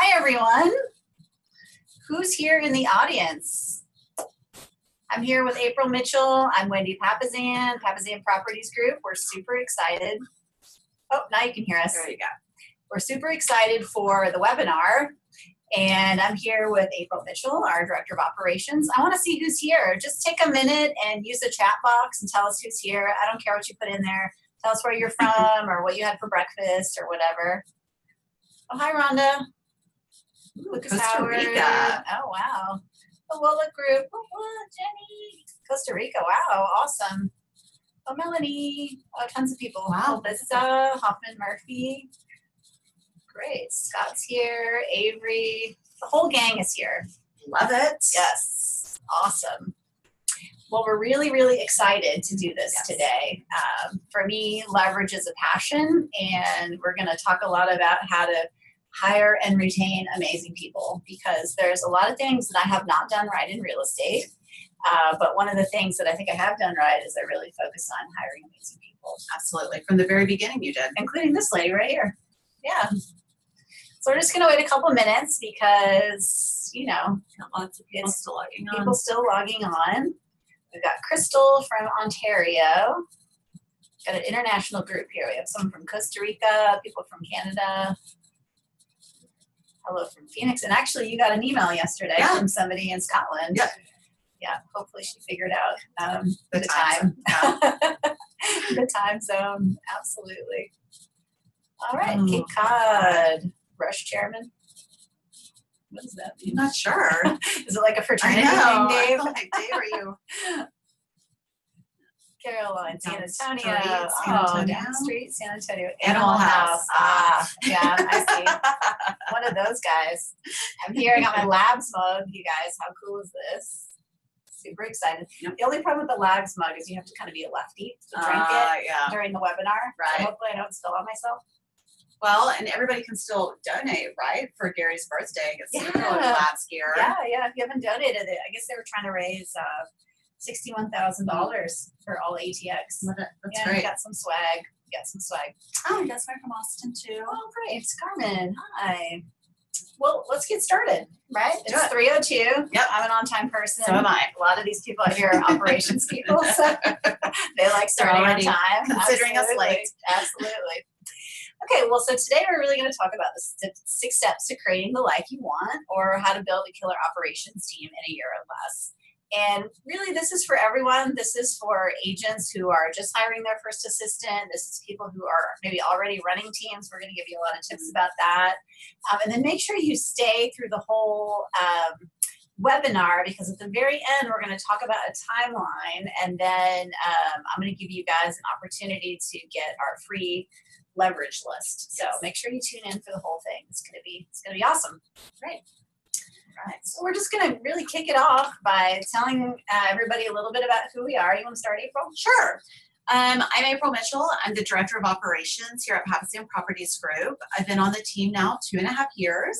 Hi, everyone. Who's here in the audience? I'm here with April Mitchell. I'm Wendy Papasan, Papasan Properties Group. We're super excited. Oh, now you can hear us. There you go. We're super excited for the webinar. And I'm here with April Mitchell, our Director of Operations. I want to see who's here. Just take a minute and use the chat box and tell us who's here. I don't care what you put in there. Tell us where you're from or what you had for breakfast or whatever. Oh, hi, Rhonda. Lucas Costa Howard. Rica. Oh, wow. The Lola Group. Oh, Jenny. Costa Rica. Wow, awesome. Oh, Melanie. Oh, tons of people. Wow. Alyssa, Hoffman Murphy. Great. Scott's here. Avery. The whole gang is here. Love it. Yes. Awesome. Well, we're really, really excited to do this Yes. today. Um, for me, leverage is a passion, and we're going to talk a lot about how to hire and retain amazing people because there's a lot of things that I have not done right in real estate. Uh, but one of the things that I think I have done right is I really focus on hiring amazing people, Absolutely. From the very beginning, you did. including this lady right here. Yeah. So we're just going to wait a couple minutes because, you know, lots of people still logging on. people still logging on. We've got Crystal from Ontario. Got an international group here. We have some from Costa Rica, people from Canada. Hello from Phoenix. And actually, you got an email yesterday Yeah. from somebody in Scotland. Yeah. Yeah. Hopefully, she figured out um, The the, time time. the time zone. Absolutely. All right. Oh. Cape Cod. Rush chairman. What does that I'm not sure. Is it like a fraternity thing, I Dave? feel like Dave, are you? Caroline, San Antonio. street, San oh, Antonio. down street, San Antonio. Animal House. Ah, yeah, I see. One of those guys. I'm here. I got my Labs mug. You guys, how cool is this? Super excited. Yep. The only problem with the Labs mug is you have to kind of be a lefty to drink Uh, it yeah. during the webinar. So Right. hopefully, I don't spill on myself. Well, and everybody can still donate, right, for Gary's birthday. Some Yeah. labs gear. Yeah, yeah. If you haven't donated it, I guess they were trying to raise uh, sixty-one thousand dollars for all ATX. Love it. That's yeah, great. got some swag. Got some swag. Oh, you guys are from Austin too. Oh, great. It's Carmen. Hi. Well, let's get started, right? It's it. 302. Yep. I'm an on time person. So am I. A lot of these people out here are operations people, so they like starting on time. considering us late. Absolutely. Okay, well, so today we're really going to talk about the six steps to creating the life you want or how to build a killer operations team in a year or less. And really, this is for everyone. This is for agents who are just hiring their first assistant. This is people who are maybe already running teams. We're going to give you a lot of tips about that. Um, and then make sure you stay through the whole um, webinar because at the very end, we're going to talk about a timeline. And then um, I'm going to give you guys an opportunity to get our free leverage list. So Yes. make sure you tune in for the whole thing. It's going to be it's going to be awesome. Great. All right. So we're just going to really kick it off by telling uh, everybody a little bit about who we are. You want to start, April? Sure. Um, I'm April Mitchell. I'm the Director of Operations here at Papasan Properties Group. I've been on the team now two and a half years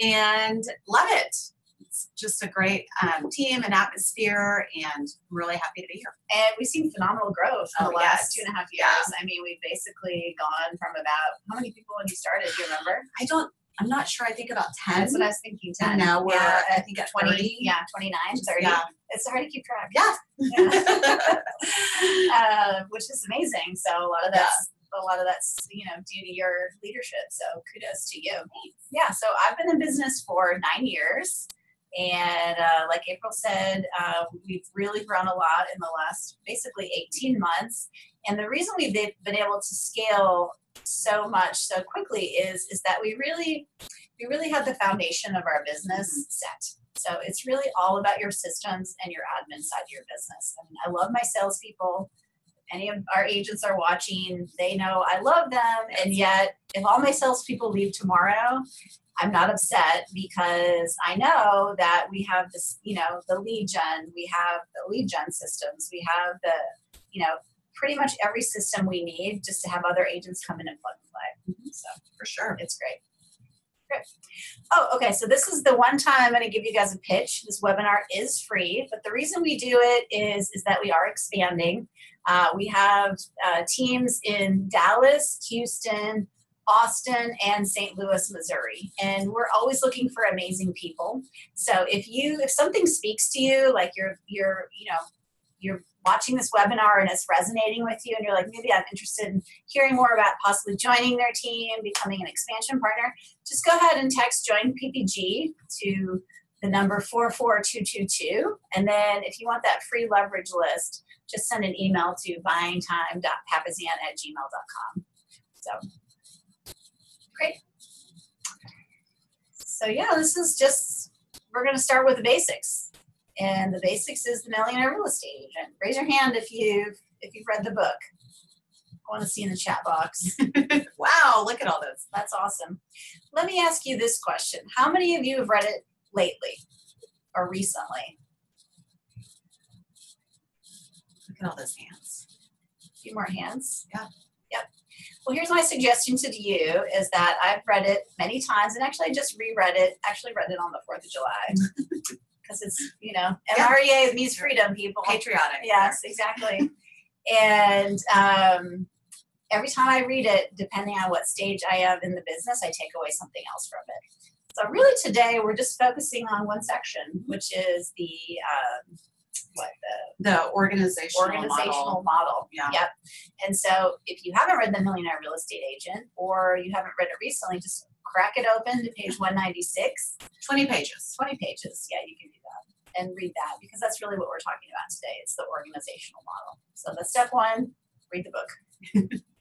yeah. and love it. It's just a great um, team and atmosphere, and I'm really happy to be here. And we've seen phenomenal growth in Oh, the last yes. two and a half years. Yeah. I mean, we've basically gone from about how many people when you started? Do you remember? I don't, I'm not sure. I think about 10. That's what I was thinking. 10. and now we're, yeah, I think, at 20. 30. Yeah, 29, 30. Yeah. It's hard to keep track. Yeah. Yeah. uh, which is amazing. So a lot of that's a lot of that's you know due to your leadership. So kudos to you. Yeah. So I've been in business for nine years, and uh, like April said, uh, we've really grown a lot in the last basically eighteen months. And the reason we've been able to scale so much so quickly is is that we really we really had the foundation of our business set. So it's really all about your systems and your admin side of your business. I mean, I love my salespeople. Any of our agents are watching, they know I love them. And yet, if all my salespeople leave tomorrow, I'm not upset because I know that we have this, you know, the lead gen, we have the lead gen systems, we have the, you know, pretty much every system we need just to have other agents come in and plug and play. So For sure. it's great. Great. Oh, okay. So this is the one time I'm going to give you guys a pitch. This webinar is free, but the reason we do it is is that we are expanding. Uh, we have uh, teams in Dallas, Houston, Austin, and St. Louis, Missouri. And we're always looking for amazing people. So if you if something speaks to you, like you're you're you know you're watching this webinar and it's resonating with you and you're like maybe i'm interested in hearing more about possibly joining their team becoming an expansion partner just go ahead and text join ppg to the number 44222 and then if you want that free leverage list just send an email to buyingtime.papasan at gmail.com so great so yeah this is just we're going to start with the basics and the basics is the millionaire real estate agent. Raise your hand if you've if you've read the book. I want to see in the chat box. wow, look at all those, That's awesome. Let me ask you this question. How many of you have read it lately or recently? Look at all those hands. A few more hands. Yeah. Well, here's my suggestion to you is that I've read it many times and actually I just reread it, actually read it on the 4th of July. because it's you know Yeah. Means freedom, people. Patriotic. Yes, exactly. and um, every time I read it, depending on what stage I am in the business, I take away something else from it. So really today we're just focusing on one section, which is the um, what the The organizational, organizational model. model. Yeah. Yep. And so if you haven't read The Millionaire Real Estate Agent or you haven't read it recently, just crack it open to page 196. 20 pages. 20 pages. Yeah, you can do that and read that because that's really what we're talking about today. It's the organizational model. So the step one, read the book.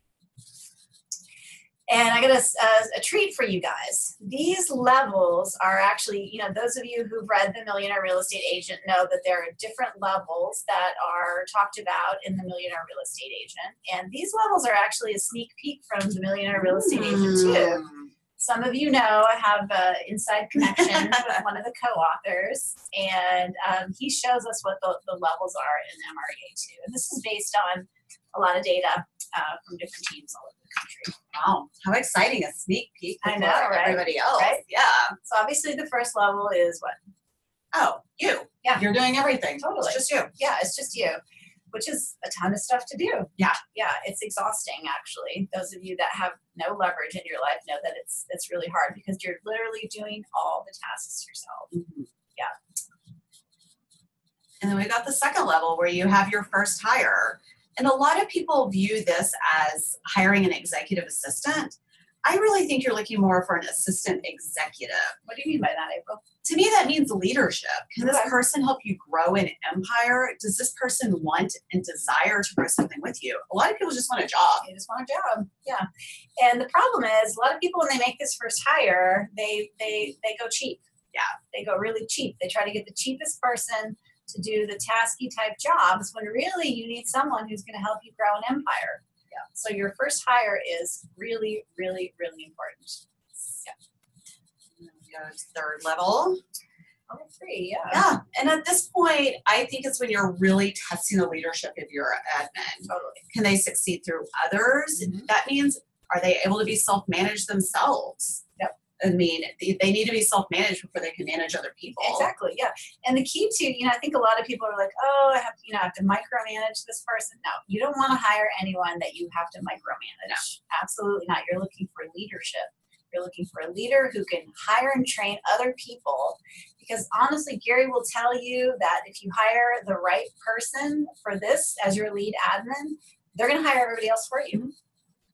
and I got a, a, a treat for you guys. These levels are actually, you know, those of you who've read The Millionaire Real Estate Agent know that there are different levels that are talked about in The Millionaire Real Estate Agent. And these levels are actually a sneak peek from The Millionaire Real Estate Agent too Mm. some of you know I have an inside connection with one of the co-authors, and um, he shows us what the, the levels are in MREA2. And this is based on a lot of data uh, from different teams all over the country. Wow, how exciting! A sneak peek. I know, right? Everybody else. Right? Yeah. So obviously the first level is what? Oh, you. Yeah. You're doing everything. Totally. It's just you. Yeah, it's just you, which is a ton of stuff to do. Yeah. Yeah, it's exhausting actually. Those of you that have no leverage in your life know that it's it's really hard because you're literally doing all the tasks yourself. Yeah. And then we got the second level where you have your first hire. And a lot of people view this as hiring an executive assistant. I really think you're looking more for an assistant executive. What do you mean by that, April? To me, that means leadership. Can this person help you grow an empire? Does this person want and desire to grow something with you? A lot of people just want a job. They just want a job. Yeah. And the problem is a lot of people when they make this first hire, they they they go cheap. Yeah. They go really cheap. They try to get the cheapest person to do the tasky type jobs when really you need someone who's going to help you grow an empire. Yeah. So your first hire is really, really, really important. And then we go to third level. Oh, three, yeah. Yeah. And at this point, I think it's when you're really testing the leadership of your admin. Totally. Can they succeed through others? Mhm. That means are they able to be self-managed themselves? I mean, they, they need to be self-managed before they can manage other people. Exactly. Yeah. And the key to, you know, I think a lot of people are like, oh, I have, you know, I have to micromanage this person. No, you don't want to hire anyone that you have to micromanage. Absolutely not. You're looking for leadership. You're looking for a leader who can hire and train other people. Because honestly, Gary will tell you that if you hire the right person for this as your lead admin, they're going to hire everybody else for you.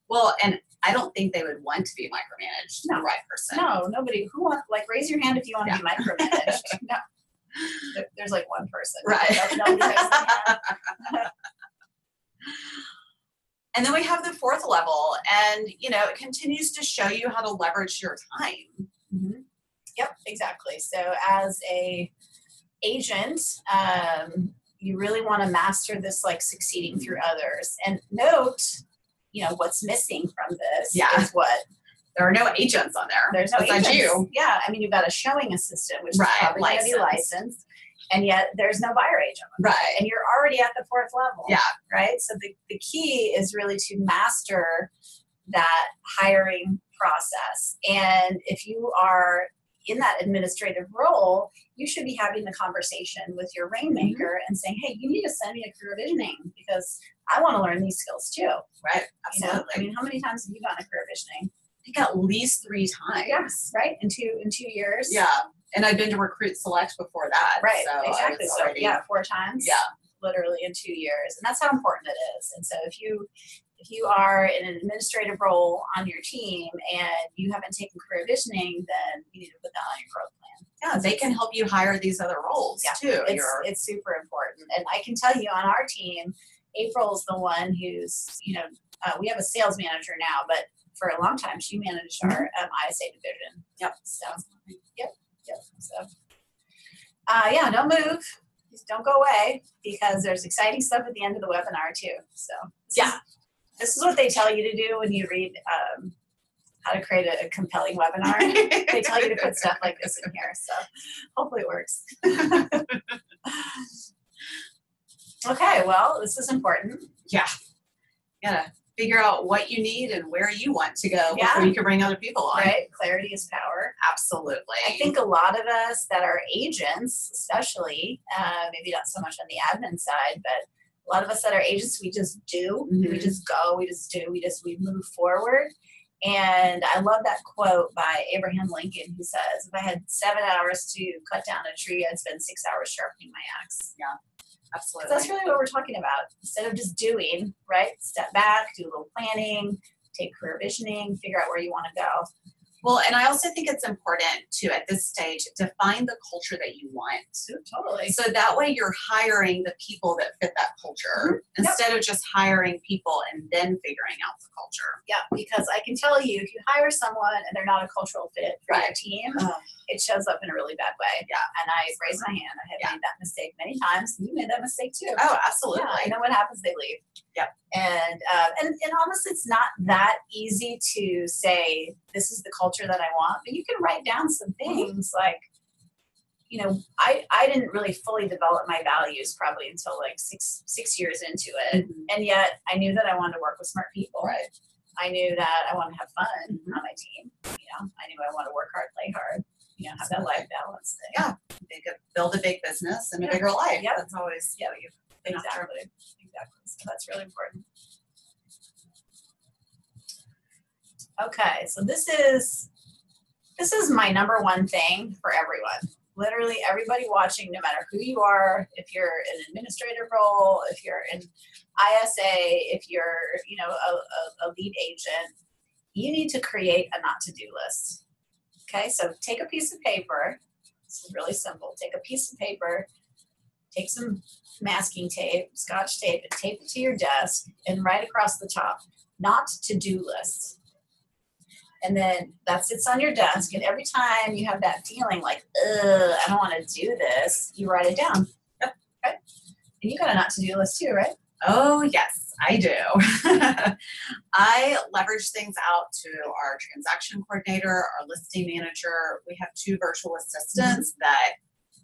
Well, and I don't think they would want to be micromanaged. No. The right person. No, nobody who wants, like, raise your hand if you want to be micromanaged. no. There- There's like one person. Right. No- nobody raised their hand. And then we have the fourth level, and you know, it continues to show you how to leverage your time. Mhm. Yep, exactly. So as a agent, um, you really want to master this like succeeding through others. And note, you know, what's missing from this Yeah. is what There are no agents on there. there's no besides agents. you. Yeah, I mean you've got a showing assistant, which Right, is probably going to be licensed. licensed, and yet there's no buyer agent. Right. And you're already at the fourth level. Yeah. Right. So the, the key is really to master that hiring process. And if you are in that administrative role, you should be having the conversation with your mm-hmm. rainmaker and saying, hey, you need to send me a career visioning because I want to learn these skills too. Right. You know, Absolutely. I mean, how many times have you done a career visioning? I think at least three times. Yes, right. In two in two years. Yeah. And I've been to Recruit Select before that. Right. So exactly. was So already- yeah, four times. Yeah. Literally in two years, and that's how important it is. And so if you if you are in an administrative role on your team and you haven't taken career visioning, then you need to put that on your growth plan. Yeah, they can help you hire these other roles Yeah, too. It's You're- it's super important, and I can tell you on our team, April's the one who's you know uh, we have a sales manager now, but for a long time she managed our um, ISA division. Yep. So yep, yep. So uh, yeah, don't move. Just don't go away because there's exciting stuff at the end of the webinar too. So Yeah. Is, this is what they tell you to do when you read um, how to create a, a compelling webinar. they tell you to put stuff like this in here. So hopefully it works. okay, well, this is important. yeah. Gotta figure out what you need and where you want to go Yeah. before you can bring other people on. Right? Clarity is power. Absolutely. I think a lot of us that are agents, especially, uh, maybe not so much on the admin side, but a lot of us that are agents, we just do. We Mhm. just go. We just do. We just we move forward. And I love that quote by Abraham Lincoln, who says, "If I had seven hours to cut down a tree, I'd spend six hours sharpening my axe." Yeah, absolutely. That's really what we're talking about. Instead of just doing, right? Step back, do a little planning, take career visioning, figure out where you want to go. Well, and I also think it's important to at this stage define the culture that you want. Totally. So that way you're hiring the people that fit that culture mm-hmm. Yep. instead of just hiring people and then figuring out the culture. Yeah, because I can tell you, if you hire someone and they're not a cultural fit for your team, Ugh. it shows up in a really bad way. Yeah. And I raised my hand. I have Yeah. made that mistake many times. and You made that mistake too. Oh, absolutely. Yeah, I know what happens. They leave. Yep. And uh, and and honestly, it's not that easy to say this is the culture that I want, but you can write down some Mm-hmm. things like, you know, I I didn't really fully develop my values probably until like six six years into it, Mhm. and yet I knew that I wanted to work with smart people. Right. I knew that I wanted to have fun Mhm. on my team. You know, I knew I wanted to work hard, play hard. You know, have that life balance thing. Yeah. Build a big business and Yeah. a bigger life. Yeah, That's always Yeah, you after. So that's really important. Okay, so this is this is my number one thing for everyone. Literally everybody watching, no matter who you are, if you're in an administrative role, if you're in ISA, if you're you know a, a, a lead agent, you need to create a not to do list. Okay, so take a piece of paper. Is really simple. Take a piece of paper, take some masking tape, scotch tape, and tape it to your desk and write across the top, not to do list. And then that sits on your desk, and every time you have that feeling like, ugh, I don't want to do this, you write it down. Yep. Okay. And you got a not to do list too, right? Oh, yes, I do. I leverage things out to our transaction coordinator, our listing manager. We have two virtual assistants mm-hmm. that,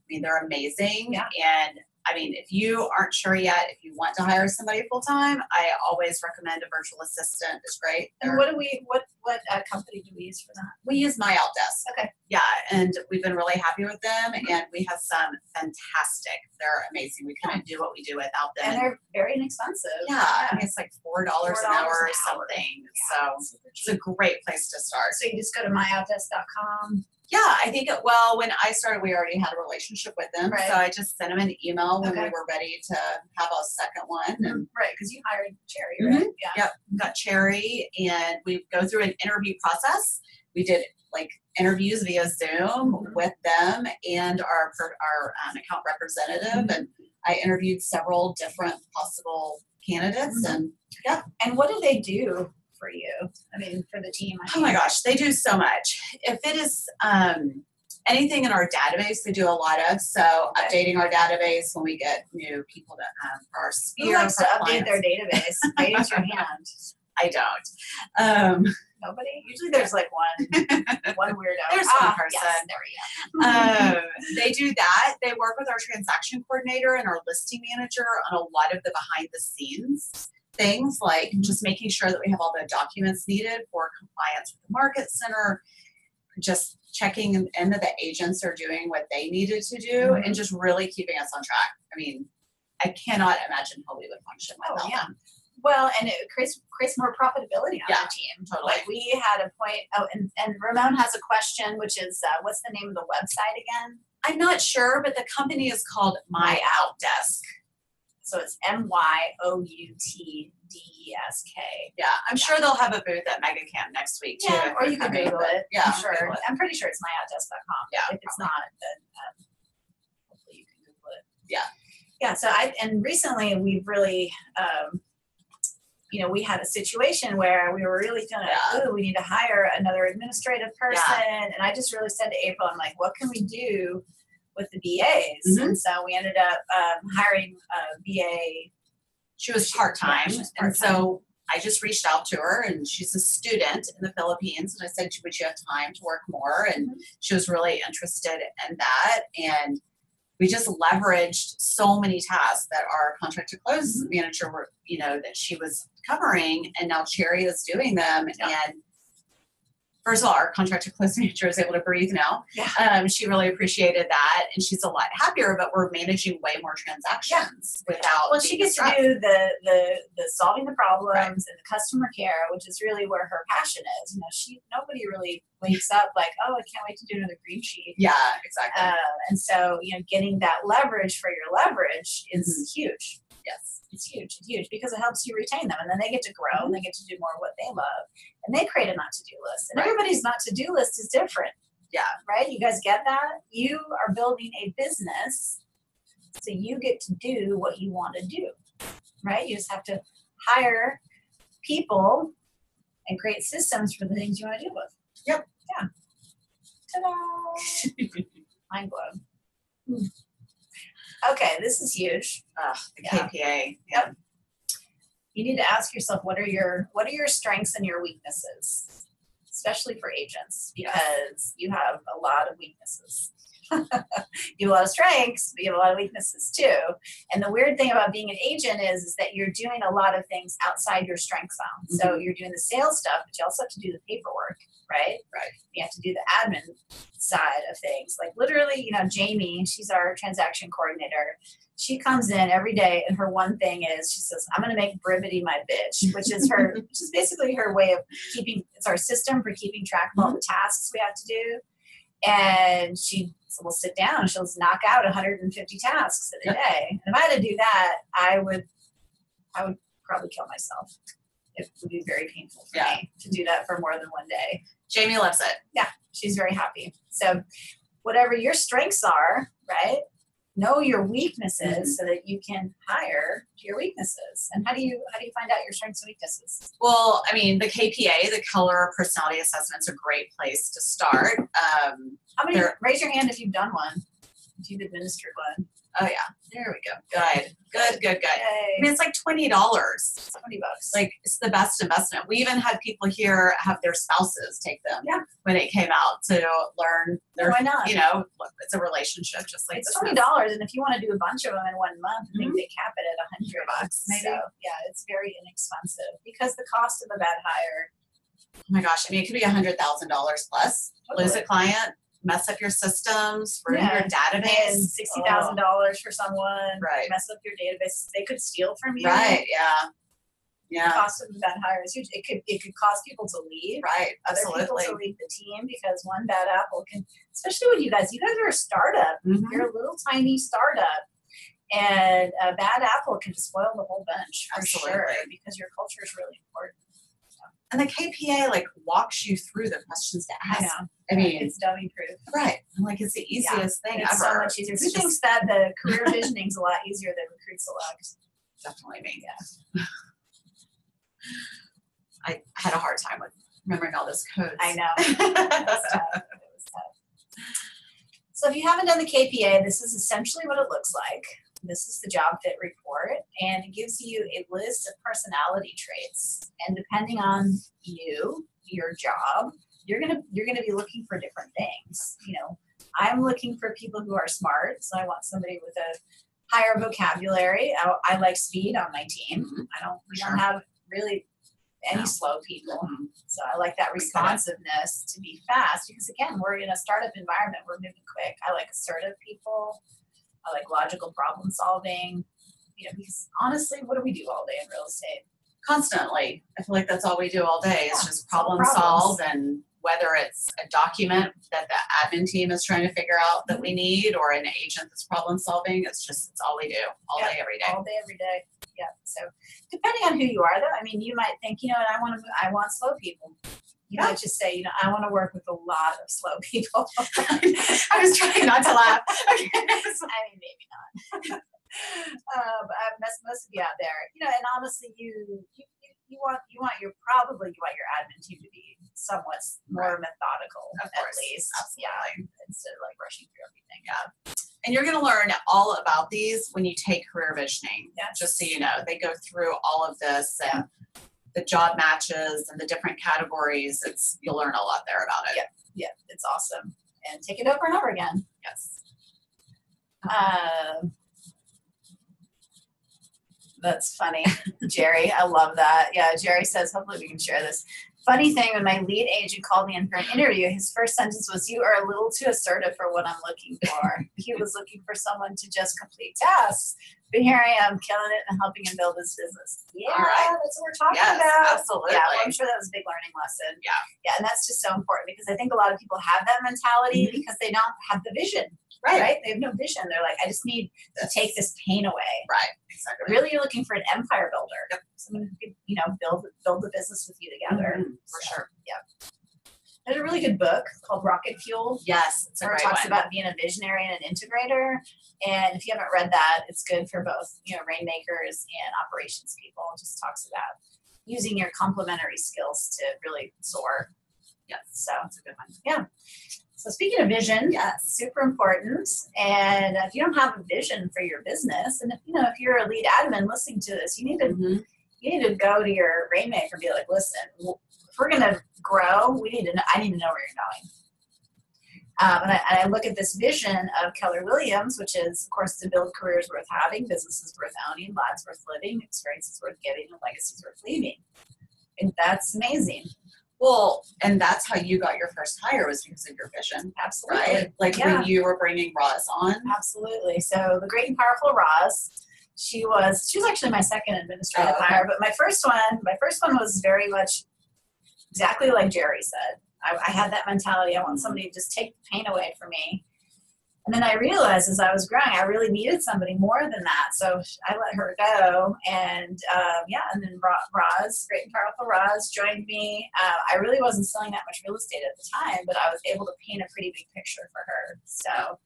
I mean, they're amazing. Yeah. And I mean, if you aren't sure yet, if you want to hire somebody full time, I always recommend a virtual assistant. It's great. And They're- what do we, what, what uh, company do we use for that? we use My Outdesk. Okay. Yeah, and we've been really happy with them, and we have some fantastic. They're amazing. We couldn't do what we do without them. And they're very inexpensive. Yeah, I mean, it's like four dollars an $4 hour or something. Yeah, So it's a great place to start. So you just go to myoutdesk.com. Yeah, I think it, well, when I started, we already had a relationship with them, Right. so I just sent them an email when we were ready to have a second one. And Right, because you hired Cherry, right? Yeah. got Cherry, and we go through an interview process. We did like interviews via Zoom Mhm. with them and our our um, account representative, and I interviewed several different possible candidates, Mhm. and And what do they do for you? I mean, for the team. I Oh my gosh, they do so much. If it is um, anything in our database, they do a lot of. So updating our database when we get new people to um, for our Who sphere. likes for to update their database? Raise your hand. I don't. Um, Nobody? Usually there's like one one weirdo. There's ah, one Yes, person. there we go. um, they do that. They work with our transaction coordinator and our listing manager on a lot of the behind the scenes things, like just making sure that we have all the documents needed for compliance with the market center, just checking in that the agents are doing what they needed to do, Mhm. and just really keeping us on track. I mean, I cannot imagine how we would function Oh, without yeah. them. Well, and it creates creates more profitability on Yeah, the team. totally. Like we had a point. Oh, and and Ramon has a question, which is, uh, what's the name of the website again? I'm not sure, but the company is called My Outdesk. So it's M Y O U T D E S K. Yeah, I'm sure they'll have a booth at MegaCamp next week too. Yeah, or you can Google it. Yeah, I'm sure. Google it. I'm pretty sure it's myoutdesk.com. Yeah, If it's not, then um, hopefully you can Google it. Yeah. Yeah. So I and recently we've really, um, you know, we had a situation where we were really feeling Yeah. like, ooh, we need to hire another administrative person, and I just really said to April, I'm like, what can we do with the VAs? Mhm. And so we ended up um, hiring a VA. She was part time, yeah, and so I just reached out to her, and she's a student in the Philippines, and I said, "Would you have time to work more?" And Mhm. she was really interested in that, and we just leveraged so many tasks that our contract to close Mhm. manager were, you know, that she was covering, and now Cherry is doing them, Yeah. and. First of all, our contract to close manager is able to breathe now. Yeah. Um, she really appreciated that, and she's a lot happier. But we're managing way more transactions without. Well, she gets to do the the the solving the problems and the customer care, which is really where her passion is. You know, she nobody really wakes up like, oh, I can't wait to do another green sheet. Yeah, exactly. Uh, and so, you know, getting that leverage for your leverage is huge. Yes. It's huge. It's huge because it helps you retain them, and then they get to grow and they get to do more of what they love, and they create a not to do list. And Right. everybody's not to do list is different. Yeah. Right. You guys get that? You are building a business, so you get to do what you want to do. Right. You just have to hire people and create systems for the things you want to deal with. Yep. Yeah. Ta-da! Mind blown. Hmm. Okay, this is huge. Ugh, the Yeah. KPA. Yep. You need to ask yourself what are your what are your strengths and your weaknesses, especially for agents, because you have a lot of weaknesses. you have a lot of strengths, but you have a lot of weaknesses too. And the weird thing about being an agent is, is that you're doing a lot of things outside your strength zone. So mm-hmm. you're doing the sales stuff, but you also have to do the paperwork, right? Right. You have to do the admin side of things. Like literally, you know, Jamie, she's our transaction coordinator. She comes in every day, and her one thing is she says, "I'm going to make Brivity my bitch," which is her, which is basically her way of keeping. It's our system for keeping track of all the mm-hmm. tasks we have to do. And she will sit down and she'll knock out 150 tasks in a day. And if I had to do that, I would, I would probably kill myself. It would be very painful for Yeah. me to do that for more than one day Jamie loves it. Yeah, she's very happy. So, whatever your strengths are, right? Know your weaknesses so that you can hire to your weaknesses. And how do you how do you find out your strengths and weaknesses? Well, I mean, the KPA, the Keller Personality Assessment's a great place to start. Um, How many? Raise your hand if you've done one. If you've administered one. Oh yeah, there we go. Good, good, good, good. I mean, it's like twenty dollars. Twenty bucks. Like it's the best investment. We even had people here have their spouses take them Yeah. when it came out to learn their, why not? you know, look, it's a relationship just like it's business. twenty dollars, and if you want to do a bunch of them in one month, I think Mhm. they cap it at a hundred bucks. Maybe. So yeah, it's very inexpensive because the cost of a bad hire. Oh my gosh, I mean, it could be a hundred thousand dollars plus. Lose a client, mess up your systems, ruin Yeah. your database. And sixty thousand dollars for someone, Right. Mess up your database. They could steal from you. Right, yeah. The Yeah, cost of bad hire is huge. It could it could cause people to leave. right, Other people to leave the team because one bad apple can, especially when you guys, you guys are a startup. Mhm. You're a little tiny startup, and a bad apple can spoil the whole bunch for sure because your culture is really important. And the KPA like walks you through the questions to ask. I know. I mean, it's dummy proof. right. I'm like, it's the Yeah, easiest thing It's ever. so much easier. It's Who just thinks that the career visioning is a lot easier than recruit select? definitely me. Yeah. I had a hard time with remembering all those codes. I know. It was tough. It was tough. So if you haven't done the KPA, this is essentially what it looks like. This is the job fit report, and it gives you a list of personality traits. And depending on you, your job, you're gonna you're gonna be looking for different things. You know, I'm looking for people who are smart, so I want somebody with a higher vocabulary. I, I like speed on my team. Mhm. I don't we Sure. don't have really any No. slow people. Mhm. So I like that We get it. responsiveness to be fast because again, we're in a startup environment. We're moving quick. I like assertive people. Like logical problem solving. You know, because honestly, what do we do all day in real estate? constantly. I feel like that's all we do all day. It's just problem solve and whether it's a document that the admin team is trying to figure out that we Mm-hmm. need or an agent that's problem solving, it's just it's all we do all Yeah, day every day. all day, every day. Yeah. So depending on who you are, though, I mean, you might think, you know, what, I want to, I want slow people. You Yeah. might just say, you know, I want to work with a lot of slow people. I was trying not to laugh. I mean, maybe not. uh, but uh, most, of you out there, you know, and honestly, you, you you want you want your probably you want your admin team to be somewhat more methodical Of at course, least, absolutely. yeah, instead of like rushing through everything. Yeah, And you're going to learn all about these when you take career visioning. Yes. Just so you know, they go through all of this and the job matches and the different categories. It's you'll learn a lot there about it. yeah, yeah, it's awesome, and take it over and over again. Yes. Um, that's funny, Jerry. I love that. Yeah, Jerry says, hopefully we can share this. Funny thing, when my lead agent called me in for an interview, his first sentence was, "You are a little too assertive for what I'm looking for." he was looking for someone to just complete tasks, but here I am, killing it and helping him build his business. Yeah, right. that's what we're talking Yes, about. absolutely. Yeah, well, I'm sure that was a big learning lesson. Yeah. yeah, and that's just so important because I think a lot of people have that mentality mm-hmm. because they don't have the vision right? Right? They have no vision. They're like, I just need to take this pain away. Right. Exactly. Really, you're looking for an empire builder, yep. someone who could, you know, build build the business with you together. Mhm, for So, sure. There's a really good book called Rocket Fuel. Yes, it's a Where it talks one. about being a visionary and an integrator. And if you haven't read that, it's good for both, you know, rainmakers and operations people. It just talks about using your complementary skills to really soar. yes, So it's a good one. Yeah. So speaking of vision, Yes. super important. And if you don't have a vision for your business, and if you know if you're a lead admin listening to this, you need to Mhm. you need to go to your rainmaker and be like, listen, if we're gonna grow, we need to know. I need to know where you're going. Um, and, I, and I look at this vision of Keller Williams, which is, of course, to build careers worth having, businesses worth owning, lives worth living, experiences worth giving, and legacies worth leaving. And that's amazing. Well, and that's how you got your first hire was because of your vision, Absolutely. right? Like Yeah. when you were bringing Roz on. Absolutely. So the great and powerful Roz, she was she was actually my second administrative Oh, okay. hire, but my first one, my first one was very much exactly like Jerry said. I, I had that mentality. I want mm-hmm. somebody to just take the pain away from me. And then I realized as I was growing, I really needed somebody more than that. So I let her go. And um, yeah, and then Ro- Roz, great and powerful Roz, joined me. Uh, I really wasn't selling that much real estate at the time, but I was able to paint a pretty big picture for her. So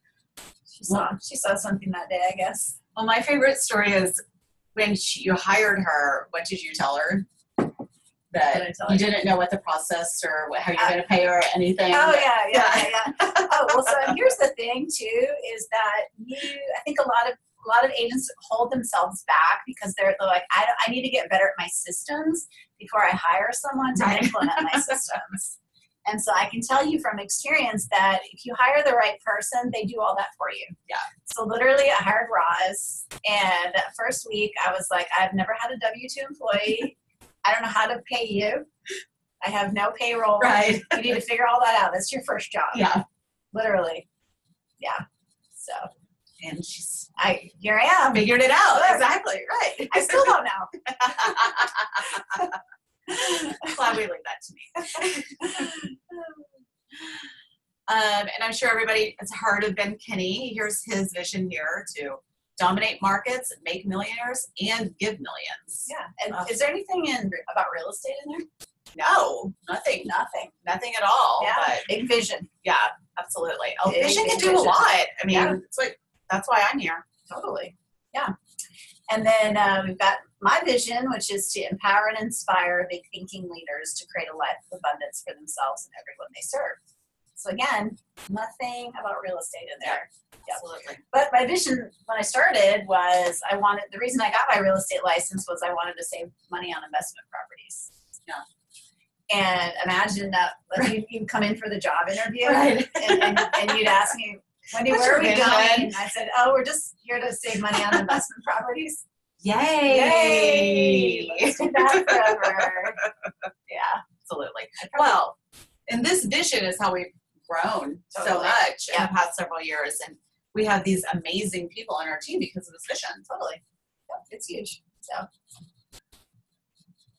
she saw she saw something that day, I guess. Well, my favorite story is when she, you hired her. What did you tell her? What did I That you didn't know what the process or what, how you're going to pay her or anything. Oh yeah, yeah, Yeah. yeah. Well, so here's the thing too is that you. I think a lot of a lot of agents hold themselves back because they're, they're like, I, I need to get better at my systems before I hire someone to Right. implement my systems. And so I can tell you from experience that if you hire the right person, they do all that for you. Yeah. So literally, I hired Roz, and that first week I was like, I've never had a W two employee. I don't know how to pay you. I have no payroll. Right. You need to figure all that out. That's your first job. Yeah. Literally. Yeah. So And she's I here I am. figured it out. Exactly. Right. I still don't know. Glad we leave that to me. Um, and I'm sure everybody has heard of Ben Kinney. Here's his vision here to dominate markets, make millionaires, and give millions. Yeah. And is there anything in about real estate in there? No, nothing, Nothing. nothing at all. Yeah. But Big vision. yeah, absolutely. Oh, Big, vision can do a lot. I mean, Yeah. it's like that's why I'm here. Totally. Yeah. And then uh, we've got my vision, which is to empower and inspire big thinking leaders to create a life of abundance for themselves and everyone they serve. So again, nothing about real estate in there. Yeah. Absolutely. But my vision when I started was I wanted the reason I got my real estate license was I wanted to save money on investment properties. Yeah. And imagine that like you you come in for the job interview Right. and, and, and you'd ask me, Wendy, What's where are we going? And I said, Oh, we're just here to save money on investment properties. Yay! Let's do that forever. yeah. Absolutely. Well, and this vision is how we've grown so Totally. much in the past several years. And we have these amazing people on our team because of this vision. Totally. Yeah, it's huge. So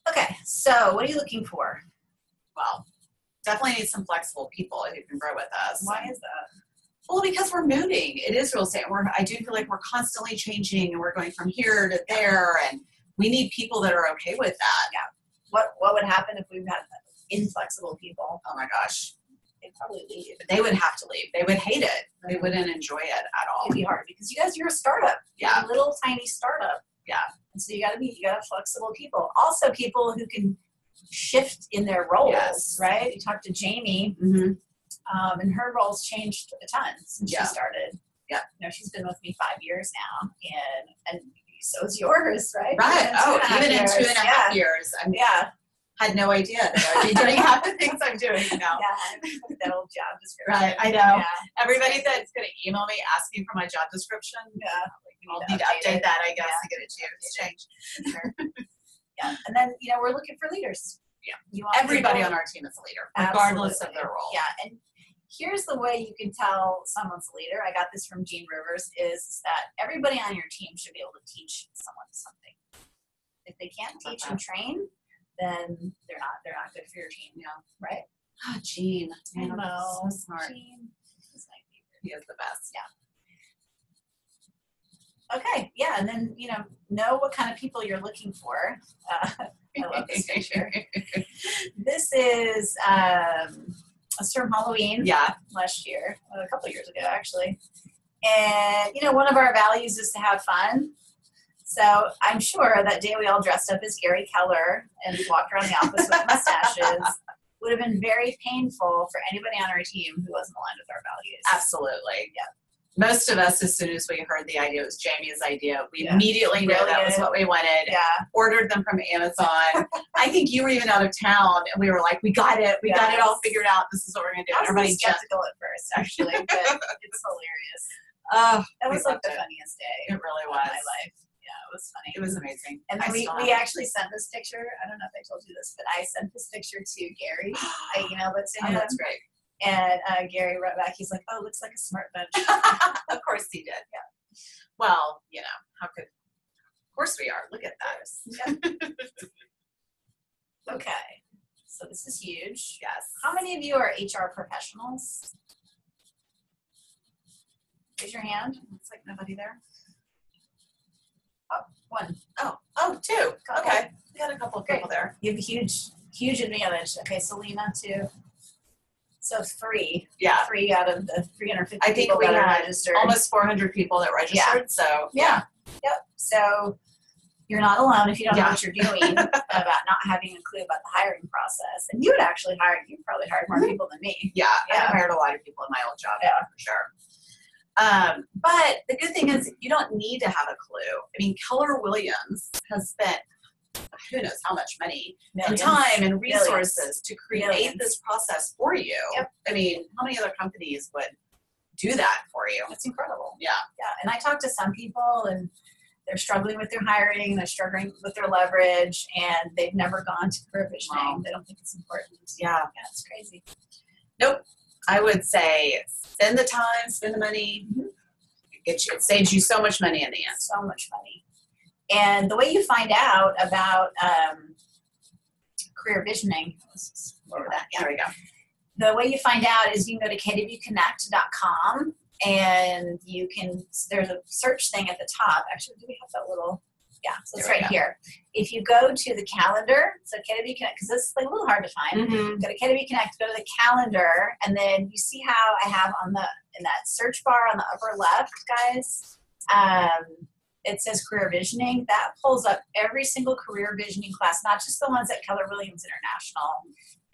Okay, so what are you looking for? Well, definitely need some flexible people who can grow with us. Why is that? Well, because we're moving. It is real estate. We're I do feel like we're constantly changing and we're going from here to there and we need people that are okay with that. Yeah. What what would happen if we had inflexible people? Oh my gosh. They'd probably leave. They would have to leave. They would hate it. They wouldn't enjoy it at all. It'd be hard because you guys you're a startup. Yeah. a little tiny startup. Yeah. And so you gotta be you gotta flexible people. Also people who can shift in their roles, Yes. right? You talked to Jamie, Mm-hmm. um, and her roles changed a ton since Yeah. she started. Yeah. You know, she's been with me five years now and and so's yours, right? Right. Even Oh, and a half even in two years. and a half yeah. years. I Yeah. had no idea that I'd be doing half the things I'm doing now. Yeah. that old job description. Right, I know. Yeah. Everybody that's going to email me asking for my job description, Yeah. I'll need to update it. that, I guess, Yeah. to get it to changed. Sure. yeah. And then, you know, we're looking for leaders. Yeah. You want Everybody people- on our team is a leader, regardless of their role. Yeah. And here's the way you can tell someone's a leader. I got this from Gene Rivers is that everybody on your team should be able to teach someone something. If they can't teach and train, then they're not they're not good for your team. Yeah. Right? Ah, Gene. I know. So smart. Gene is my favorite. He is the best. Okay, yeah, and then you know know what kind of people you're looking for. Uh, I love this picture. This is um, us from Halloween yeah. last year, uh, a couple years ago actually. And you know, one of our values is to have fun. So I'm sure that day we all dressed up as Gary Keller and walked around the office with mustaches would have been very painful for anybody on our team who wasn't aligned with our values. Absolutely. Yeah. Most of us, as soon as we heard the idea, it was Jamie's idea. We Yeah. immediately knew that was what we wanted. Yeah, Ordered them from Amazon. I think you were even out of town, and we were like, "We got it. We got it all figured out. This is what we're gonna do." I was Everybody little jumped. skeptical at first, actually, but it's hilarious. Oh, That was like the it. funniest day It really was. my life. Yeah, it was funny. It was amazing. And then I we, we it. actually sent this picture. I don't know if I told you this, but I sent this picture to Gary. I emailed it to Oh, him, that's great. And uh, Gary wrote back. He's like, "Oh, looks like a smart bench." of course he did. Yeah. Well, you know, how could? Of course we are. Look at that. okay, so this is huge. Yes. How many of you are HR professionals? Raise your hand. It's like nobody there. Oh, one. Oh, oh, two. Okay. We had a couple of people there. You have a huge, huge advantage. Okay, Selena too. So three, Yeah. three out of the 350 I think we had registered. Almost 400 people that registered. Yeah. So Yeah. Yep. So you're not alone if you don't know what you're doing about not having a clue about the hiring process. And you would actually hire, you probably hired more Mhm. people than me. Yeah, Yeah. I hired a lot of people in my old job. Yeah. for sure. Um, but the good thing is you don't need to have a clue. I mean, Keller Williams has spent who knows how much money and time and Millions. resources to create Millions. this process for you. Yep. I mean, how many other companies would do that for you? It's incredible. Yeah. Yeah. And I talk to some people and they're struggling with their hiring, they're struggling with their leverage, and they've never gone to career visioning. Wow. They don't think it's important. Yeah. Yeah, it's crazy. Nope. I would say spend the time, spend the money. Mm-hmm. It, gets you, it saves you so much money in the end. so much money. And the way you find out about um, career visioning, lower that. Yeah. There we go. The way you find out is you can go to kwconnect.com and you can, there's a search thing at the top. Actually, do we have that little? Yeah, so it's right go. here. If you go to the calendar, so KW Connect, because this is like a little hard to find. Mm-hmm. Go to KW Connect, go to the calendar, and then you see how I have on the in that search bar on the upper left, guys. Um, it says career visioning. That pulls up every single career visioning class, not just the ones at Keller Williams International.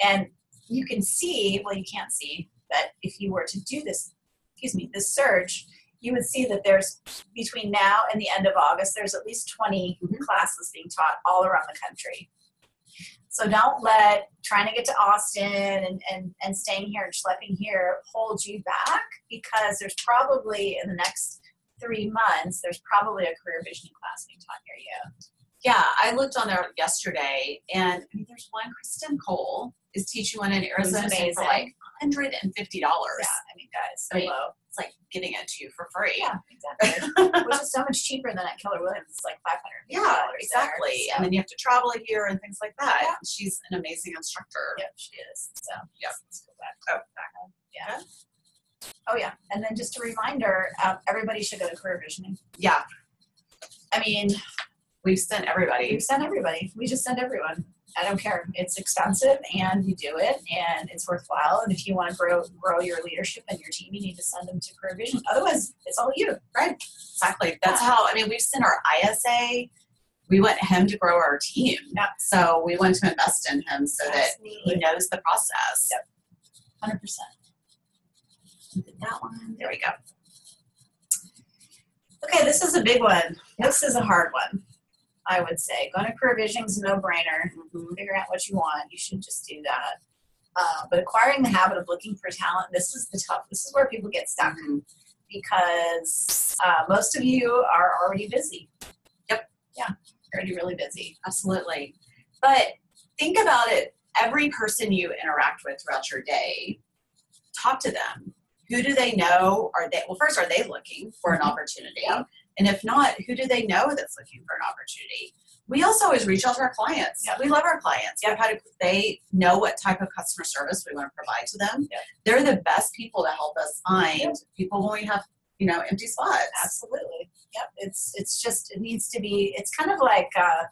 And you can see, well, you can't see, but if you were to do this, excuse me, this search, you would see that there's between now and the end of August, there's at least 20 Mhm. classes being taught all around the country. So don't let trying to get to Austin and, and, and staying here and schlepping here hold you back because there's probably in the next three months, there's probably a career visioning class being taught near you. Yeah, I looked on there yesterday, and I mean, there's one Kristen Cole is teaching one in Arizona for like hundred and fifty dollars. Yeah, I mean, guys, I mean. It's like giving it to you for free. Yeah, exactly. Which is so much cheaper than at Keller Williams. It's like five hundred. Yeah, exactly. And then you have to travel a year and things like that. Yeah. She's an amazing instructor. Yep, she is. So Yep. let's go back. Oh. back on. Yeah. Oh yeah, and then just a reminder: um, everybody should go to career visioning. Yeah, I mean, we've sent everybody. we've sent everybody. We just send everyone. I don't care. It's expensive, and you do it, and it's worthwhile. And if you want to grow grow your leadership and your team, you need to send them to career vision. Otherwise, it's all you. Right? Exactly. That's how, I mean, we've sent our ISA. We want him to grow our team. Yeah. So we want to invest in him so that he knows the process. Yep. Hundred percent. That one. There we go. Okay, this is a big one. This is a hard one. I would say going to career vision is a no brainer. Figure out what you want. You should just do that. Uh, but acquiring the habit of looking for talent, this is the tough. This is where people get stuck Mhm. because uh, most of you are already busy. Yep. Yeah, already really busy. Absolutely. But think about it every person you interact with throughout your day, talk to them. Who do they know? Are they, well, first, are they looking for an Mhm. opportunity? Yeah. And if not, who do they know that's looking for an opportunity? We also always reach out to our clients. Yeah. We love our clients. Yeah. Had a, they know what type of customer service we want to provide to them. Yeah. They're the best people to help us find people when we have, you know, empty spots. Absolutely. Yep. It's it's just it needs to be. It's kind of like uh,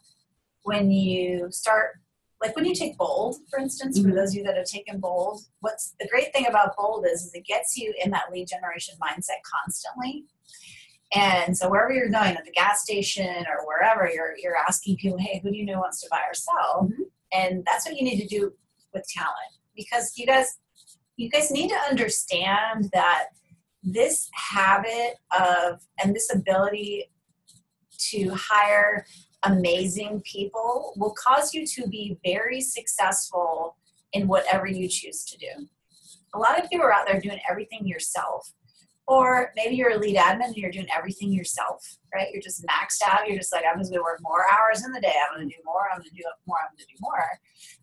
when you start. Like when you take bold, for instance, for Mhm. those of you that have taken bold, what's the great thing about bold is, is it gets you in that lead generation mindset constantly. And so wherever you're going, at the gas station or wherever, you're you're asking people, hey, who do you know wants to buy or sell? Mhm. And that's what you need to do with talent because you guys you guys need to understand that this habit of and this ability to hire amazing people will cause you to be very successful in whatever you choose to do. A lot of you are out there doing everything yourself. Or maybe you're a lead admin and you're doing everything yourself, right? You're just maxed out. You're just like, I'm just gonna work more hours in the day. I'm gonna do more. I'm gonna do more. I'm gonna do more.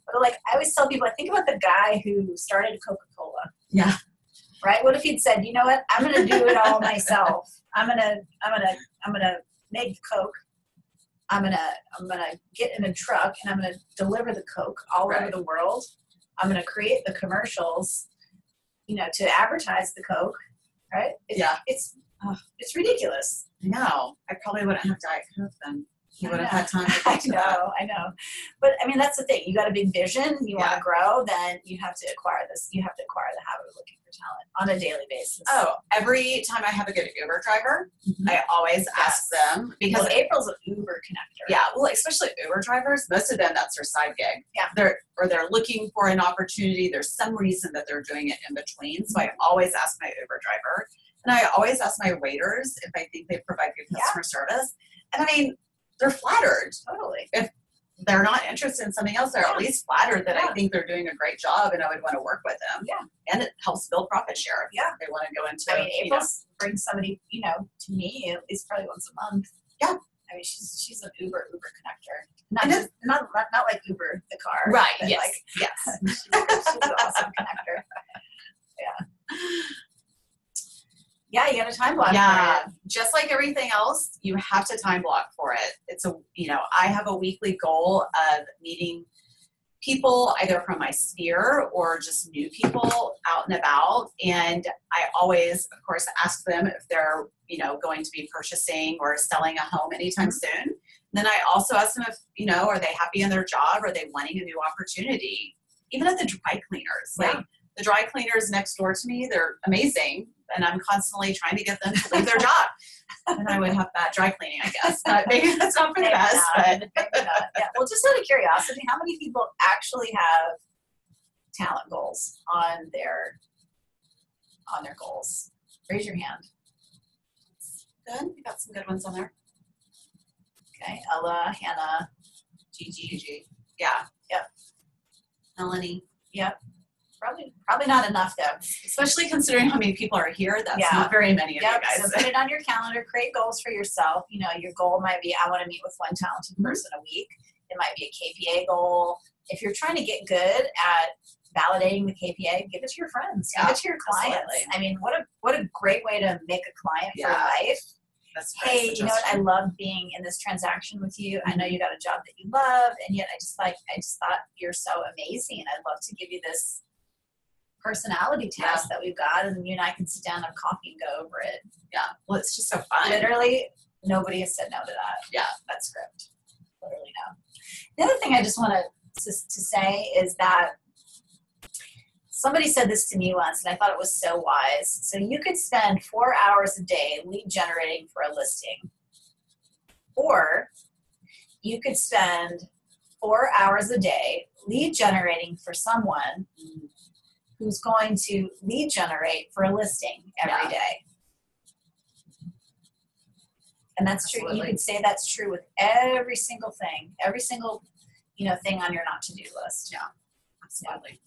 But like I always tell people, I think about the guy who started Coca Cola. Yeah. Right? What if he'd said, you know what? I'm gonna do it all myself. I'm gonna, I'm gonna, I'm gonna make Coke. I'm gonna, I'm gonna get in a truck and I'm gonna deliver the Coke all over the world. I'm gonna create the commercials, you know, to advertise the Coke. Right? It's, Yeah. It's, uh, it's ridiculous. No, I probably wouldn't have Diet Coke then. I would have know. had time to I get to that. know, I know. But I mean, that's the thing. You got a big vision, you want to grow, then you have to acquire this. You have to acquire the habit of looking for talent on a daily basis. Oh, every time I have a good Uber driver, Mhm. I always ask them because because April's an Uber connector. yeah, well, especially Uber drivers, most of them that's their side gig. Yeah. They're or they're looking for an opportunity. There's some reason that they're doing it in between. So I always ask my Uber driver, and I always ask my waiters if I think they provide good Yeah. customer service. And I mean, they're flattered. Totally. If they're not interested in something else. They're Yeah. at least flattered that Yeah. I think they're doing a great job, and I would want to work with them. Yeah. And it helps build profit share. if Yeah. They want to go into. I mean, you know, April brings somebody, you know, to me at least probably once a month. Yeah. I mean, she's she's an Uber Uber connector. Not just, not, not not like Uber the car. right. Yes. Like, yes. she's, she's an awesome connector. Yeah. Yeah, you got a time block. Yeah, just like everything else, you have to time block for it. It's a, you know, I have a weekly goal of meeting people either from my sphere or just new people out and about. And I always, of course, ask them if they're, you know, going to be purchasing or selling a home anytime mm-hmm. soon. then I also ask them if, you know, are they happy in their job? Are they wanting a new opportunity? Even at the dry cleaners. Yeah. Like the dry cleaners next door to me, they're amazing. And I'm constantly trying to get them to leave their job. And I would have bad dry cleaning, I guess. But maybe that's not for the best. not, But. Yeah. Well, just out of curiosity, how many people actually have talent goals on their on their goals? Raise your hand. good. We got some good ones on there. Okay, Ella, Hannah, Gigi. Gigi. Yeah. Yep. Melanie. Probably probably not enough though. Especially considering how many people are here. That's Yeah. not very many of Yep. you So guys. put it on your calendar. Create goals for yourself. You know, your goal might be I want to meet with one talented Mhm. person a week. It might be a KPA goal. if you're trying to get good at validating the KPA, give it to your friends, Yeah, give it to your clients. absolutely. I mean, what a what a great way to make a client for life. That's Hey, you know what? I love being in this transaction with you. I know you got a job that you love, and yet I just like I just thought you're so amazing. I'd love to give you this personality test that we've got, and you and I can sit down and have coffee and go over it. yeah. Well, it's just so fun. Literally, nobody has said no to that. Yeah. that script. Literally no. The other thing I just want to to say is that somebody said this to me once, and I thought it was so wise. So you could spend four hours a day lead generating for a listing, or you could spend four hours a day lead generating for someone Mm, who's going to lead generate for a listing every Yeah. day. And that's true. You could say that's true with every single thing, every single, you know, thing on your not to do list. Yeah. Absolutely.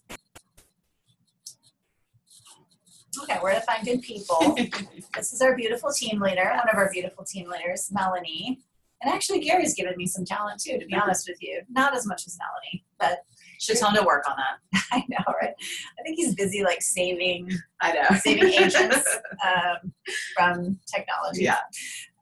Okay, where to find good people. this is our beautiful team leader, one of our beautiful team leaders, Melanie. And actually, Gary's given me some talent too, to be honest with you. Not as much as Melanie, but Should tell him to work on that. I know, right? I think he's busy like saving I know. saving agents um, from technology. yeah.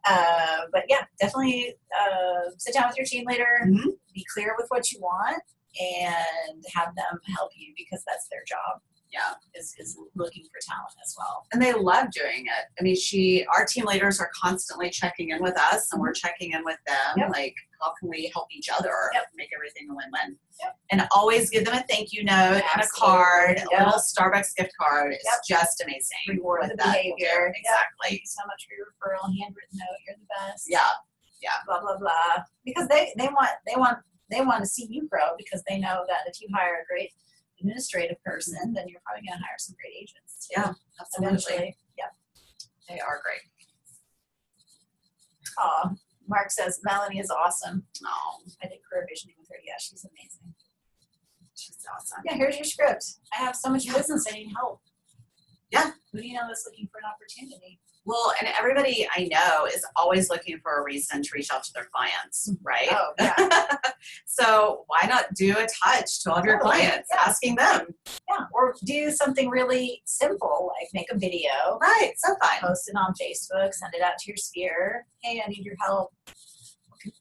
Uh, but yeah, definitely uh, sit down with your team leader, Mhm. be clear with what you want, and have them help you because that's their job. Yeah. is, is looking for talent as well. and they love doing it. I mean, she, our team leaders are constantly checking in with us, and we're checking in with them. Yep. Like, how can we help each other Yep. make everything a win-win? Yep. And always give them a thank you note and a card, a little Starbucks gift card. It's just amazing. Reward what the that behavior. Exactly. Thank you so much for your referral, handwritten note. You're the best. Yeah. Yeah. Blah blah blah. Because they they want they want they want to see you grow because they know that if you hire a great administrative person, then you're probably going to hire some great agents. too, Yeah, Absolutely. Eventually. Yeah. They are great. Oh, Mark says Melanie is awesome. Oh, I did career visioning with her. Yeah, she's amazing. she's awesome. Yeah, here's your script. I have so much business. I need help. Yeah. Who do you know that's looking for an opportunity? Well, and everybody I know is always looking for a reason to reach out to their clients, mm-hmm. right? Oh, yeah. so why not do a touch to all of your Totally, clients, yeah. asking them? yeah. Or do something really simple, like make a video, Right, so fun. post it on Facebook, send it out to your sphere. Hey, I need your help.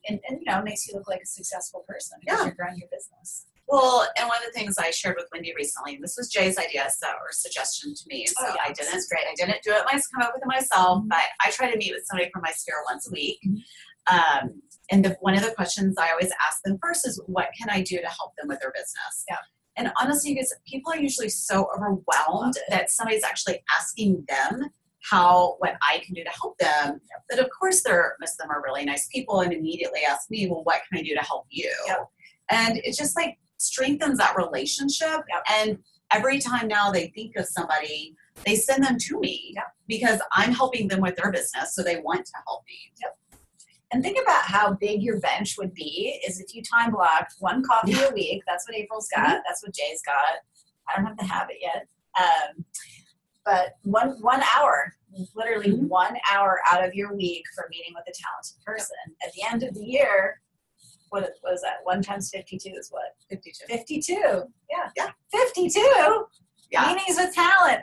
And, and you know, it makes you look like a successful person because Yeah. you're growing your business. Well, and one of the things I shared with Wendy recently, and this was Jay's idea so, or suggestion to me. So Oh, yeah, I didn't great. I didn't do it myself, come up with it myself, Mhm. but I try to meet with somebody from my sphere once a week. Mhm. Um, and the, one of the questions I always ask them first is, what can I do to help them with their business? Yeah. And honestly, because people are usually so overwhelmed that somebody's actually asking them how what I can do to help them. That of course they're most of them are really nice people and immediately ask me, well, what can I do to help you? Yep. And it's just like strengthens that relationship. Yep. And every time now they think of somebody, they send them to me Yep. because I'm helping them with their business, so they want to help me. Yep. And think about how big your bench would be is if you time blocked one coffee a week. That's what April's got. Mm-hmm. That's what Jay's got. I don't have the habit yet. Um, but one one hour, literally Mhm. one hour out of your week for meeting with a talented person. At the end of the year, what what is that? One times fifty two is what? 52. Fifty two. Yeah. Yeah. Fifty two. Yeah. Meetings with talent.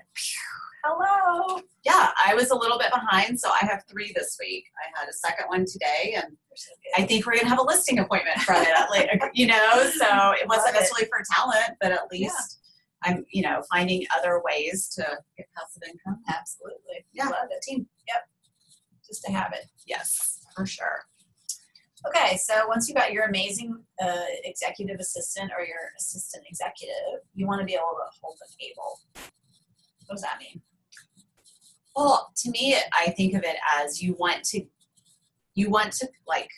Hello. Yeah, I was a little bit behind, so I have three this week. I had a second one today, and so. I think we're gonna have a listing appointment from it later. You know, so it wasn't it. necessarily for talent, but at least I'm, you know, finding other ways to get passive income. Absolutely. Yeah. Love it. Team. Yep. Just to have it. Yes, for sure. Okay, so once you've got your amazing uh, executive assistant or your assistant executive, you want to be able to hold the table. What does that mean? Well, to me, I think of it as you want to, you want to like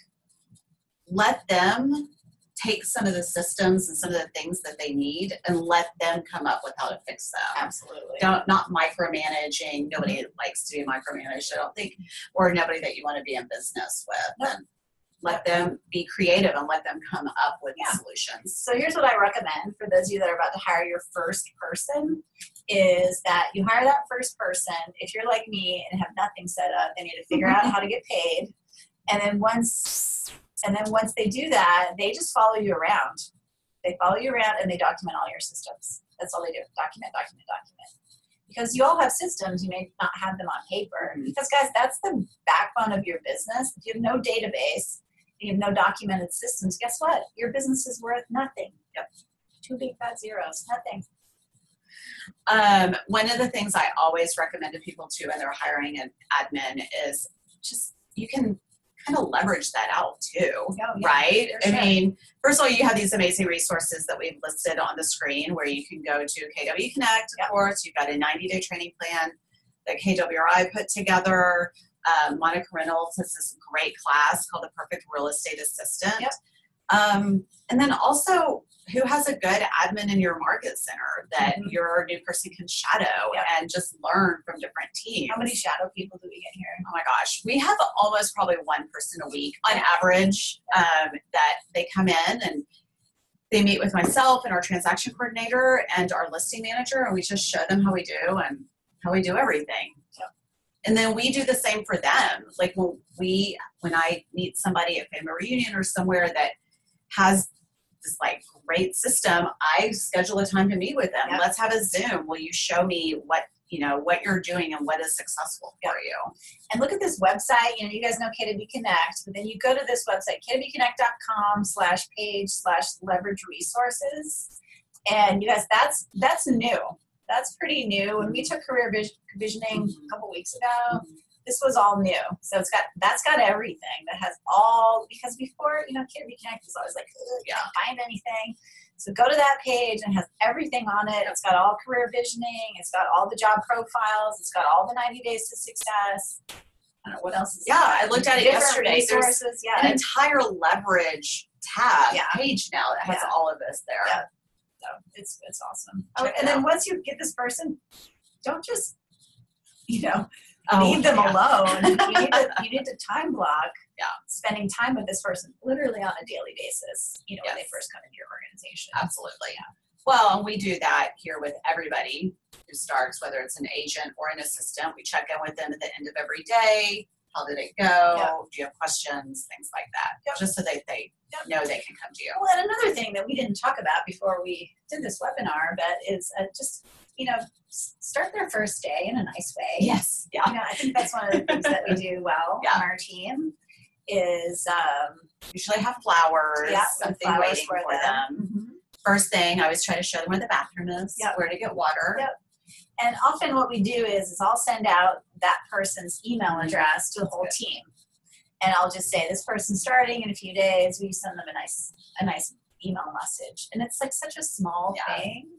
let them take some of the systems and some of the things that they need and let them come up with how to fix them. Absolutely. Don't not micromanaging. Nobody likes to be micromanaged. I don't think, or nobody that you want to be in business with. And let them be creative and let them come up with Yeah. solutions. So here's what I recommend for those of you that are about to hire your first person is that you hire that first person. If you're like me and have nothing set up, they need to figure out how to get paid. And then once and then once they do that, they just follow you around. They follow you around and they document all your systems. That's all they do. Document, document, document. Because you all have systems, you may not have them on paper. Mhm. Because guys, that's the backbone of your business. If you have no database, you have no documented systems, guess what? Your business is worth nothing. Yep. Two big fat zeros, nothing. Um, one of the things I always recommend to people too when they're hiring an admin is just you can kind of leverage that out too. Oh, yeah, right? for I mean, first of all, you have these amazing resources that we've listed on the screen where you can go to KW Connect, of course. You've got a 90 day training plan that KWRI put together. Um, Monica Reynolds has this great class called the Perfect Real Estate Assistant. Yep. Um, and then also, who has a good admin in your market center that Mhm. your new person can shadow Yep. and just learn from different teams? How many shadow people do we get here? oh my gosh, we have almost probably one person a week on average um, that they come in and they meet with myself and our transaction coordinator and our listing manager, and we just show them how we do and how we do everything. Yep. And then we do the same for them. Like when we, when I meet somebody at family reunion or somewhere that has this like great system, I schedule a time to meet with them. Yep. Let's have a Zoom. Will you show me what you know what you're doing and what is successful for you? and look at this website. You know, you guys know KW Connect, but then you go to this website, kwconnect.com slash page slash leverage resources. And you guys, that's that's new. That's pretty new. When we took career vis- visioning a couple weeks ago, this was all new. So it's got that's got everything that has all because before, you know, KW Connect was always like, "Ugh, Yeah. can't find anything. So go to that page and it has everything on it. It's got all career visioning, it's got all the job profiles, it's got all the 90 days to success. I don't know what else is Yeah, I looked at it Different yesterday. There's Resources, an yeah. entire leverage tab Yeah. page now that has Yeah. all of this there. Yeah. So it's it's awesome. Oh, and then once you get this person, don't just you know Oh, leave them yeah. alone. you need to you need to time block. Yeah. Spending time with this person literally on a daily basis. You know when they first come into your organization. Absolutely. Yeah. Well, and we do that here with everybody who starts, whether it's an agent or an assistant. We check in with them at the end of every day. How did it go? Yeah. Do you have questions? Things like that. Yep. Just so that they Yep. know they can come to you. Well, and another thing that we didn't talk about before we did this webinar, but is uh, just you know start their first day in a nice way. Yes. Yeah. You know, I think that's one of the things that we do well Yeah. on our team is um, Usually have flowers, Yeah, something flowers waiting for them. them. First thing, I always try to show them where the bathroom is, Yep. where to get water. Yep. And often what we do is, is I'll send out that person's email address to the whole team. And I'll just say, this person's starting in a few days. We send them a nice, a nice email message. And it's like such a small Yeah. thing.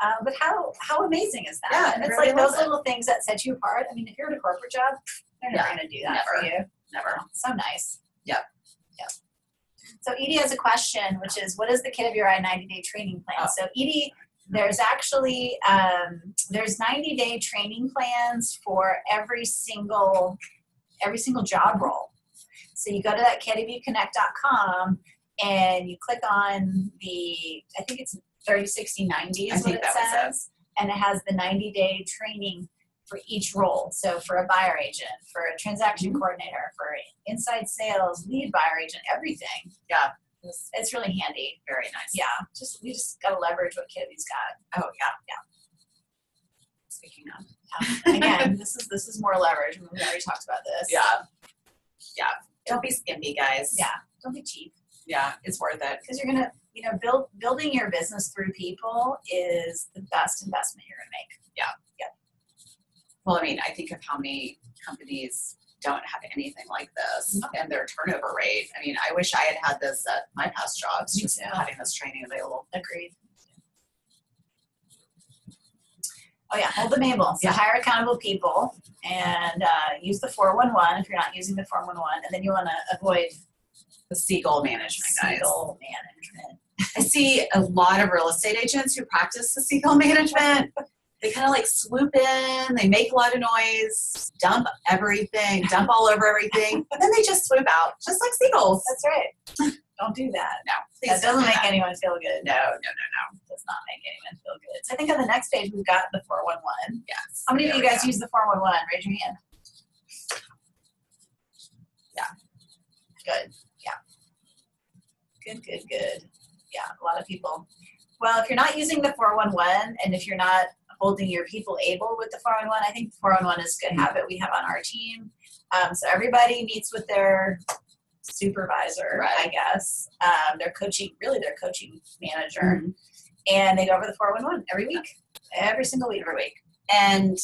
Uh, but how how amazing is that? Yeah, and it's everybody like those it. little things that set you apart. I mean, if you're in a corporate job, they're never Yeah, going to do that for you. Never. So nice. Yep. Yep. So Edie has a question, which is, what is the KWRI 90 day training plan? Oh. So Edie, there's actually um, there's 90 day training plans for every single every single job role. So you go to that kwconnect.com and you click on the I think it's 30, 60, 90 I is what think it that was it. says. And it has the 90 day training for each role. So for a buyer agent, for a transaction Mm-hmm. coordinator, for inside sales, lead buyer agent, everything. Yeah. It's, it's really handy. Very nice. Yeah. Just we just gotta leverage what KW's got. Oh yeah. Yeah. Speaking of. Again, this is this is more leverage. We already talked about this. Yeah. Yeah. Don't be skimpy, guys. Yeah. Don't be cheap. Yeah. It's worth it. Because you're gonna, you know, build building your business through people is the best investment you're gonna make. Yeah, yeah. Well, I mean, I think of how many companies don't have anything like this and their turnover rate. I mean, I wish I had had this at my past jobs, just too. having this training available. Agreed. Oh yeah, hold the able. So Yeah. hire accountable people and uh, use the 411 if you're not using the 411, and then you want to avoid The seagull management, guys. single management. I see a lot of real estate agents who practice the seagull management. They kind of like swoop in, they make a lot of noise, dump everything, dump all over everything, and then they just swoop out, just like seagulls. That's right. Don't do that. No, please That doesn't do make that. anyone feel good. No, no, no, no. Does not make anyone feel good. So I think on the next page we've got the 411. Yes. How many of you guys go. use the 411? Raise your hand. Yeah. Good. Yeah. Good, good, good. yeah, a lot of people. Well, if you're not using the 411 and if you're not holding your people able with the 411, I think the 411 is a good habit we have on our team. Um, so everybody meets with their supervisor, Right. I guess. Um, their coaching, really their coaching manager, Mm-hmm. and they go over the 411 every week, every single week. every week. And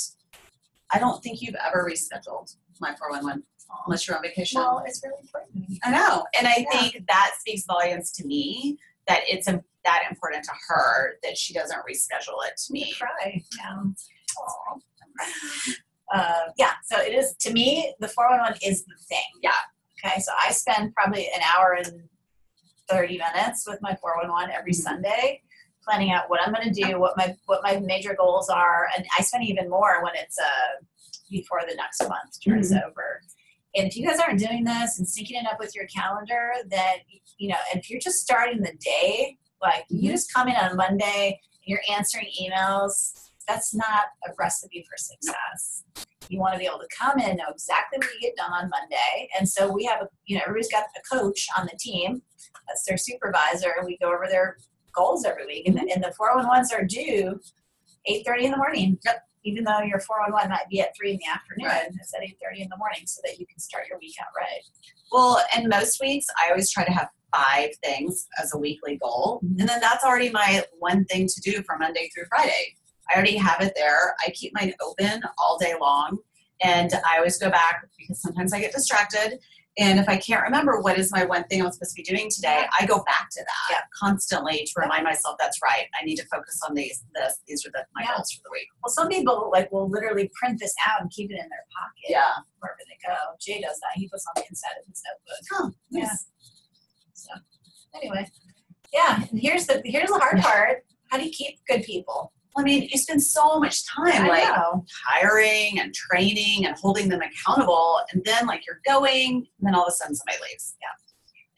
I don't think you've ever rescheduled my 411 unless you're on vacation. Well, it's really important. I know. And I Yeah. think that speaks volumes to me that it's a, that important to her that she doesn't reschedule it to me. Cry. Yeah. Uh, yeah, so it is to me the 411 is the thing. Yeah. Okay, so I spend probably an hour and 30 minutes with my 411 every Mhm. Sunday planning out what I'm going to do, what my what my major goals are, and I spend even more when it's uh before the next month turns over. And if you guys aren't doing this and syncing it up with your calendar, then you know, if you're just starting the day, like you Mhm. just come in on Monday and you're answering emails, that's not a recipe for success. You want to be able to come in, know exactly what you get done on Monday. And so we have a, you know, everybody's got a coach on the team. That's their supervisor, and we go over their goals every week. And the, and the 411s are due 8.30 in the morning. Yep. Even though your 411 might be at 3 in the afternoon, Right. it's at 8.30 in the morning so that you can start your week out right. Well, and most weeks I always try to have five things as a weekly goal. Mm-hmm. And then that's already my one thing to do for Monday through Friday. I already have it there. I keep mine open all day long. And I always go back because sometimes I get distracted. And if I can't remember what is my one thing I'm supposed to be doing today, I go back to that Yeah. constantly to remind myself that's right. I need to focus on these. This these are the, my Yeah. goals for the week. Well, some people like will literally print this out and keep it in their pocket Yeah. wherever they go. Jay does that. He puts on the inside of his notebook. Oh, Yeah. nice. So anyway, yeah. And here's the here's the hard part. How do you keep good people? I mean, you spend so much time I like know. hiring and training and holding them accountable and then like you're going and then all of a sudden somebody leaves yeah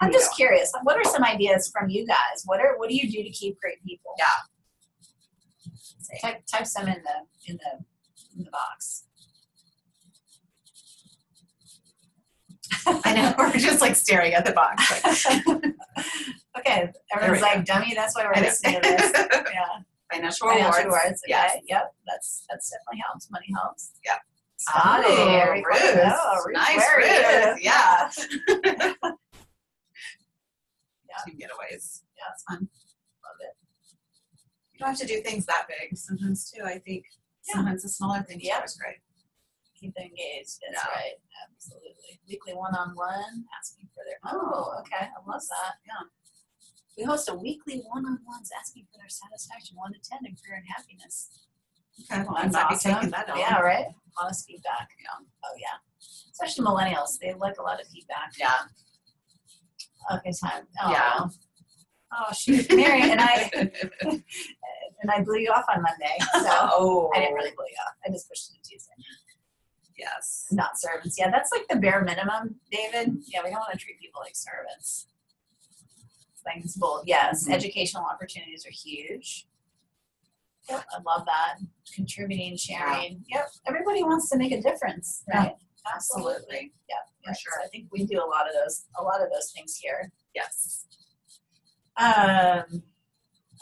I'm just curious. What are some ideas from you guys? What are what do you do to keep great people? Yeah. Type type some in the in the in the box. i know we're just like staring at the box like, okay, everyone's like, "Dummy, that's why we're listening to this." Yeah, financial financial rewards rewards. Okay, yes. yep, that's that's definitely helps. Money helps. Oh, yep. Oh, Eric. Ruth. Oh, Nice. Ruth. Yeah. Yeah. team getaways Yeah. it's fun Love it. you don't have to do things that big sometimes too i think Yeah. sometimes the smaller things Yeah. are great Keep them engaged. That's Yeah. right. Absolutely. Weekly one-on-one, asking for their. Oh, okay. I love that. Yeah. We host a weekly one-on-ones asking for their satisfaction, one to ten, in career and happiness. okay well That's awesome. that Yeah, right. Honest feedback. Yeah. Oh yeah. Especially millennials, they like a lot of feedback. yeah Okay, time. Oh. Yeah. Oh shoot, Mary and I and I blew you off on Monday, so oh I didn't really blow you off. I just pushed it to Tuesday. yes Not servants. Yeah, that's like the bare minimum, David. Yeah, we don't want to treat people like servants. Like it's bold. Yes, Mhm. educational opportunities are huge. Yep, I love that. Contributing, sharing. Yep, everybody wants to make a difference, Yeah. right? Absolutely. absolutely Yeah, For sure. So I think we do a lot of those, a lot of those things here. yes Um,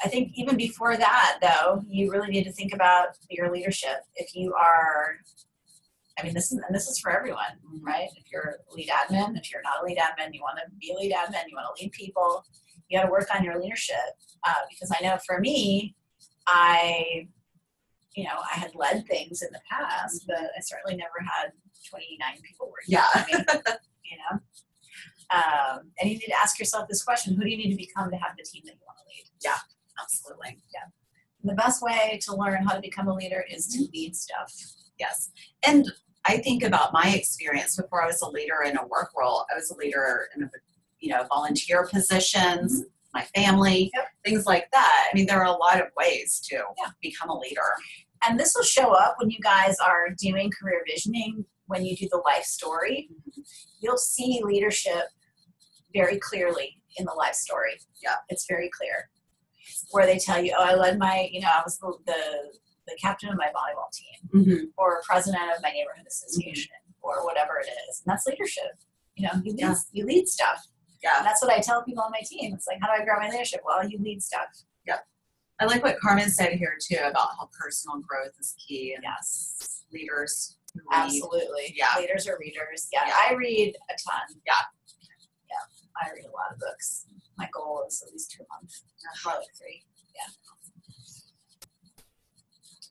I think even before that, though, you really need to think about your leadership. If you are, I mean, this is and this is for everyone, right? If you're a lead admin, if you're not a lead admin, you want to be a lead admin, you want to lead people. You got to work on your leadership uh, because I know for me, I, you know, I had led things in the past, but I certainly never had 29 people working Yeah. for me. You know. Um, and you need to ask yourself this question: Who do you need to become to have the team that you want to lead? Yeah, absolutely And the best way to learn how to become a leader is to lead stuff. Yes. And I think about my experience before I was a leader in a work role. I was a leader in a, you know, volunteer positions, my family, Yep. things like that. I mean, there are a lot of ways to Yeah. become a leader. And this will show up when you guys are doing career visioning, when you do the life story. You'll see leadership very clearly in the life story. Yeah. It's very clear. Where they tell you, oh, I led my, you know, I was the, the, the captain of my volleyball team Mm-hmm. or president of my neighborhood association or whatever it is. And that's leadership. You know, you lead, Yeah. you lead stuff. Yeah. And that's what I tell people on my team. It's like, how do I grow my leadership? Well, you lead stuff. Yeah. I like what Carmen said here too about how personal growth is key and Yes. leaders lead. Absolutely. Yeah. Leaders are readers. Yeah. Yeah. I read a ton. Yeah. Yeah. I read a lot of books. My goal is at least two a month. Like three. Yeah.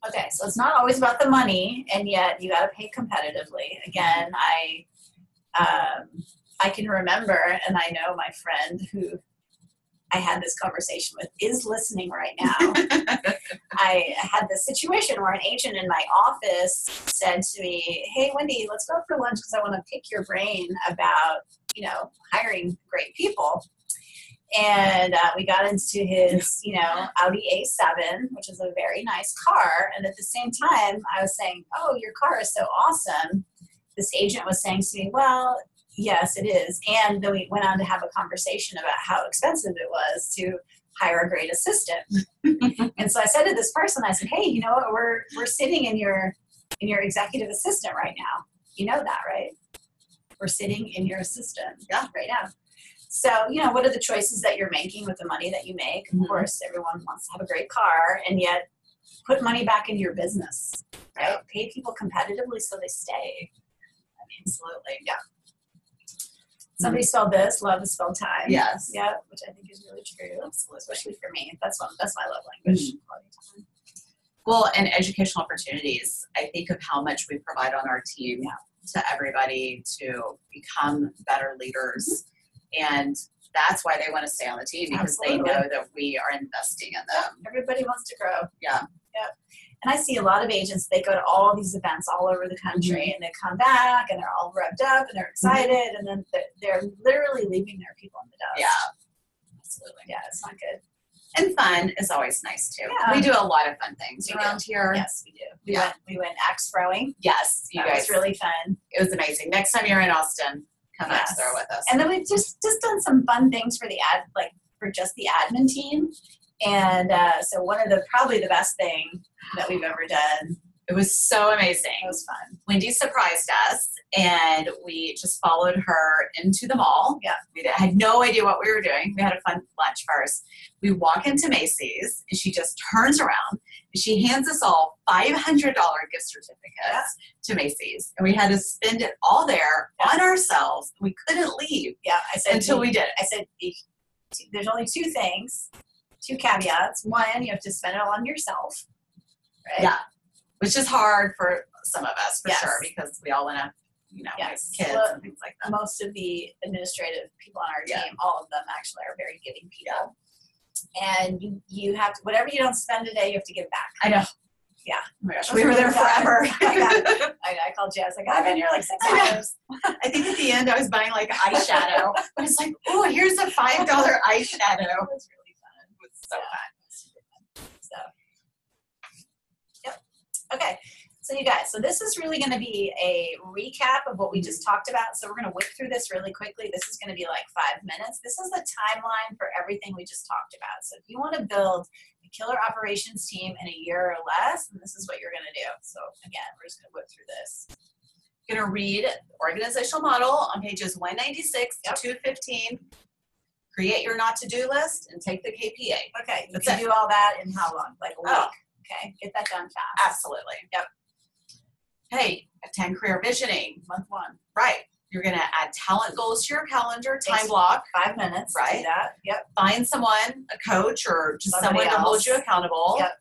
Okay, so it's not always about the money, and yet you got to pay competitively. Again, I, um, I can remember, and I know my friend who I had this conversation with is listening right now. I had this situation where an agent in my office said to me, "Hey, Wendy, let's go for lunch because I want to pick your brain about, you know, hiring great people." And uh, we got into his, you know, Audi A7, which is a very nice car. And at the same time, I was saying, "Oh, your car is so awesome." This agent was saying to me, "Well, yes, it is." And then we went on to have a conversation about how expensive it was to hire a great assistant. And so I said to this person, I said, "Hey, you know what? We're we're sitting in your in your executive assistant right now. You know that, right? We're sitting in your assistant, Yeah. right now. So you know, what are the choices that you're making with the money that you make? Mhm. Of course, everyone wants to have a great car, and yet put money back into your business, right? Pay people competitively so they stay. I mean, absolutely, yeah. Somebody spelled this. Love is spelled time. Yes. Yeah, which I think is really true, especially for me. That's one. That's my love language. Mm-hmm. Well, and educational opportunities. I think of how much we provide on our team Yeah. to everybody to become better leaders. And that's why they want to stay on the team because they know that we are investing in them. Everybody wants to grow. Yeah. Yep. And I see a lot of agents, they go to all these events all over the country mm-hmm. and they come back and they're all revved up and they're mm-hmm. excited and then they're, they're literally leaving their people in the dust. Yeah. Absolutely. Yeah, it's not good. And fun is always nice too. Yeah. We do a lot of fun things We do. around here. Yes, we do. We Yeah. went we went axe throwing. Yes, you that guys. was really fun. it was amazing. Next time you're in Austin, come back Yes. there with us. And then we've just just done some fun things for the ad like for just the admin team. And uh, so one of the probably the best thing that we've ever done. it was so amazing. It was fun. Wendy surprised us and we just followed her into the mall. Yeah. We had no idea what we were doing. We had a fun lunch first. We walk into Macy's and she just turns around and she hands us all $500 gift certificates to Macy's. And we had to spend it all there on ourselves. We couldn't leave Yeah, I said until we did it. I said there's only two things, two caveats. One, you have to spend it all on yourself. Right? Yeah. Which is hard for some of us for Yes. sure because we all want to, you know, Yes. kids Well, and things like that. Most of the administrative people on our Yeah. team, all of them actually are very giving people. And you, you have to, whatever you don't spend today, you have to give back. I know. Yeah. Oh my gosh, we were there really bad. forever. I, I called you. I was like, I've been here like six I hours. I think at the end I was buying like eyeshadow. I was like, oh, here's a five dollar eyeshadow. It was really fun. It was so uh, fun. So, yep. Okay. So you guys, so this is really going to be a recap of what we just talked about. So we're going to whip through this really quickly. This is going to be like five minutes. This is the timeline for everything we just talked about. So if you want to build a killer operations team in a year or less, then this is what you're going to do. So again, we're just going to whip through this. Gonna read organizational model on pages 196 Yep. to 215. Create your not to do list and take the KPA. Okay, you That's can it. do all that in how long? Like a oh. week. Oh. Okay, get that done fast. Absolutely. Yep. Hey, attend career visioning. Month one, Right. You're gonna add talent goals to your calendar, time Takes- block. five minutes. Right. that. Yep. Find someone, a coach, or just Somebody someone to hold you accountable. Yep.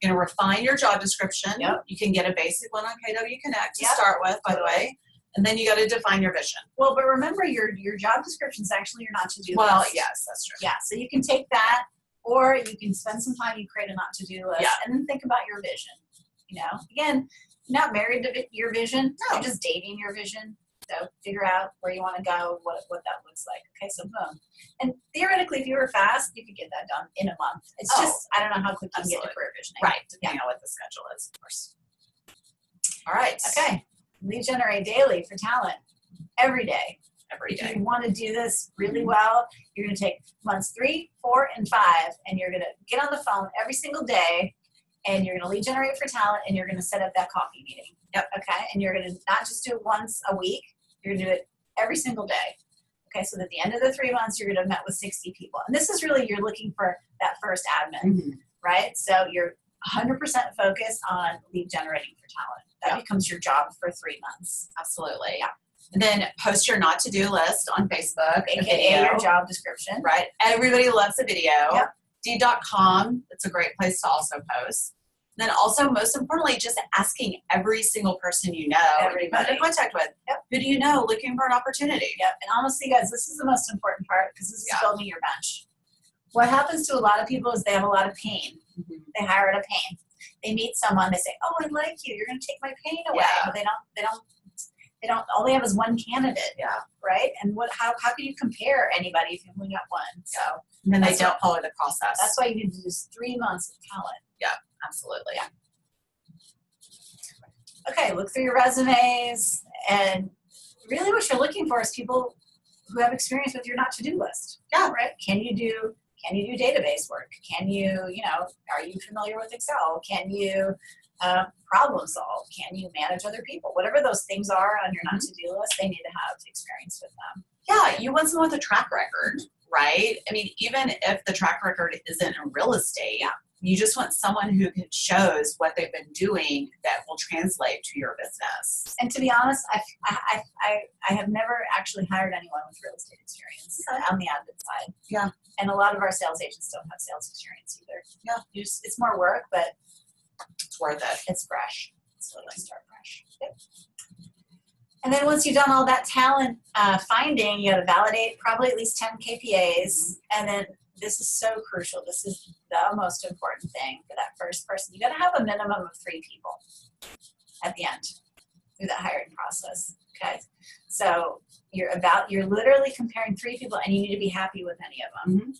You're gonna refine your job description. Yep. You can get a basic one on KW Connect to Yep. start with, by the way. And then you got to define your vision. Well, but remember your your job description is actually your not to do Well, list. yes, that's true. Yeah, so you can take that, or you can spend some time. You create a not to do list, Yeah. and then think about your vision. You know, again, you're not married to your vision. No. You're just dating your vision. So figure out where you want to go, what what that looks like. Okay, so boom. And theoretically, if you were fast, you could get that done in a month. It's Oh, just I don't know how quick you can get to career visioning. Right, depending on what the schedule is, of course. All right. Okay. Lead generate daily for talent every day. Every day. if you want to do this really well, you're going to take months three, four, and five, and you're going to get on the phone every single day, and you're going to lead generate for talent, and you're going to set up that coffee meeting. Yep. Okay. And you're going to not just do it once a week. You're going to do it every single day. Okay, so at the end of the three months, you're gonna have met with 60 people. And this is really, you're looking for that first admin, Mhm. right? So you're 100% focused on lead generating for talent. That Yeah. becomes your job for three months, Absolutely. Yeah. And then post your not to do list on Facebook. aka your job description. Right. Everybody loves a video. Yep. D.com, it's a great place to also post. Then also, most importantly, just asking every single person you know, Everybody. in contact with. Yep. Who do you know looking for an opportunity? Yep. And honestly, guys, this is the most important part because this is Yeah. building your bench. What happens to a lot of people is they have a lot of pain. Mm-hmm. They hire out of pain. They meet someone, they say, "Oh, I like you. You're going to take my pain away." Yeah. But they don't. They don't. They don't. All they have is one candidate. Yeah. Right. And what? How? How can you compare anybody if you only got one? So And then they don't follow the process. that's why you need to do three months of talent. Yeah. Absolutely. okay, look through your resumes, and really what you're looking for is people who have experience with your not to do list. Yeah. Right? Can you do can you do database work? Can you, you know, are you familiar with Excel? Can you uh, problem solve? Can you manage other people? Whatever those things are on your not to do list, they need to have experience with them. Yeah, you want someone with a track record, right? I mean, even if the track record isn't in real estate, Yeah. You just want someone who can shows what they've been doing that will translate to your business. And to be honest, I, I, I, I have never actually hired anyone with real estate experience on the admin side. Yeah. And a lot of our sales agents don't have sales experience either. Yeah. You just, it's more work, but It's worth it. it's fresh. So let's start fresh. Yep. And then once you've done all that talent uh, finding, you got to validate probably at least 10 KPAs. And then this is so crucial. This is the most important thing for that first person. You got to have a minimum of three people at the end through that hiring process. Okay. So you're about, you're literally comparing three people and you need to be happy with any of them. Mhm.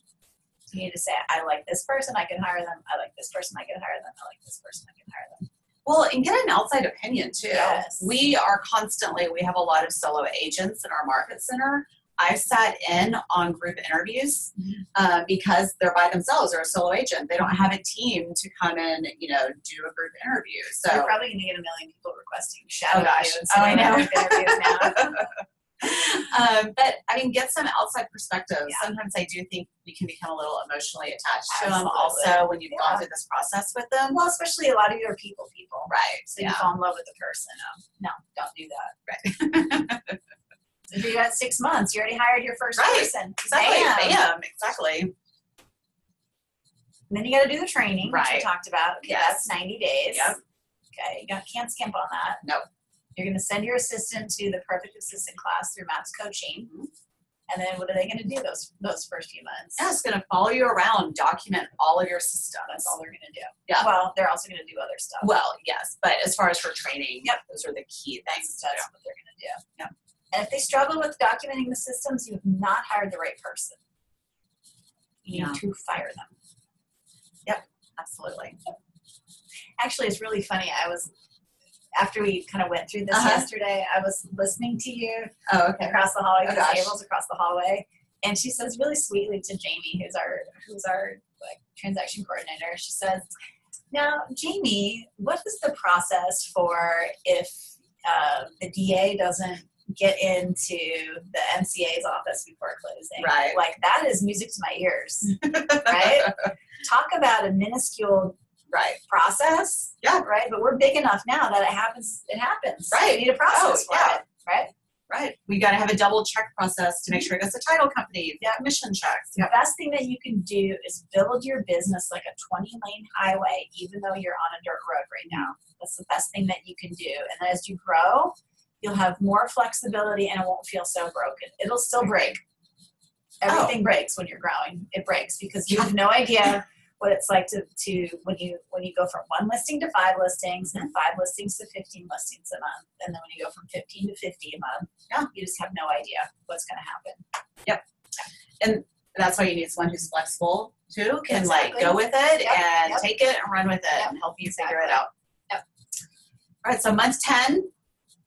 You need to say, I like this person, I can hire them. I like this person, I can hire them. I like this person, I can hire them. Well, and get an outside opinion too. Yes. We are constantly, we have a lot of solo agents in our market center. I sat in on group interviews Mhm. uh, because they're by themselves. They're a solo agent. They don't have a team to come in, you know, do a group interview. So You're probably going to get a million people requesting shadow Oh, gosh. you Oh, I know. other interviews now. um, but I mean, get some outside perspective. Yeah. Sometimes I do think we can become a little emotionally attached to them. Also, when you've Yeah. gone through this process with them, well, especially a lot of you are people people. right? So you fall in love with the person. No, don't do that. Right. You got six months, you already hired your first Right. person. Exactly. Bam. Bam. Exactly. And then you got to do the training, which we talked about. Okay, Yes. that's 90 days. Yep. Okay, you got, can't skimp on that. Nope. You're going to send your assistant to the Perfect Assistant class through MAPS coaching. Mm-hmm. And then what are they going to do those those first few months? Yeah, it's going to follow you around, document all of your systems. That's all they're going to do. Yeah. Well, they're also going to do other stuff. Well, yes, but as far as for training, Yep. those are the key that's, things. that's what they're going to do. Yep. And if they struggle with documenting the systems, you have not hired the right person. You need to fire them. Yep, absolutely. Actually, it's really funny. I was after we kind of went through this Uh-huh. yesterday. I was listening to you Oh, okay. across the hallway, Oh, tables across the hallway, and she says really sweetly to Jamie, who's our who's our like transaction coordinator. She says, "Now, Jamie, what is the process for if uh, the DA doesn't get into the MCA's office before closing? Right. Like that is music to my ears, right? Talk about a minuscule right. process. Yeah. Right. But we're big enough now that it happens. It happens. Right. We need a process Oh, for yeah. it. Right. Right. We got to have a double check process to make sure it goes to title company, Yeah. commission checks. The best thing that you can do is build your business like a 20 lane highway, even though you're on a dirt road right now. That's the best thing that you can do. And then as you grow, you'll have more flexibility and it won't feel so broken. It'll still break. Everything oh. breaks when you're growing. It breaks because you have no idea what it's like to, to when you when you go from one listing to five listings and five listings to 15 listings a month. And then when you go from 15 to 50 a month, Yeah. you just have no idea what's gonna happen. Yep and that's why you need someone who's flexible too, can Exactly. like go with it Yep, and yep. take it and run with it Yep, and help you figure it out. Yep. All right, so month 10,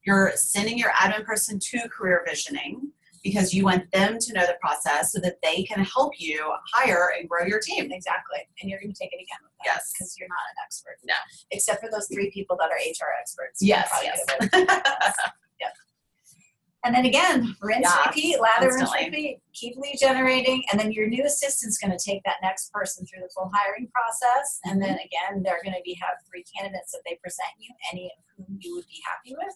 you're sending your admin person to career visioning because you want them to know the process so that they can help you hire and grow your team. Exactly. And you're going to take it again with them. Yes. Because you're not an expert. No. Except for those three people that are HR experts. Yes, yes. get away with it. And then again, rinse, Yeah, repeat, lather, rinse, repeat. Keep lead generating, and then your new assistant's going to take that next person through the full hiring process. And then mm-hmm. again, they're going to be have three candidates that they present you, any of whom you would be happy with.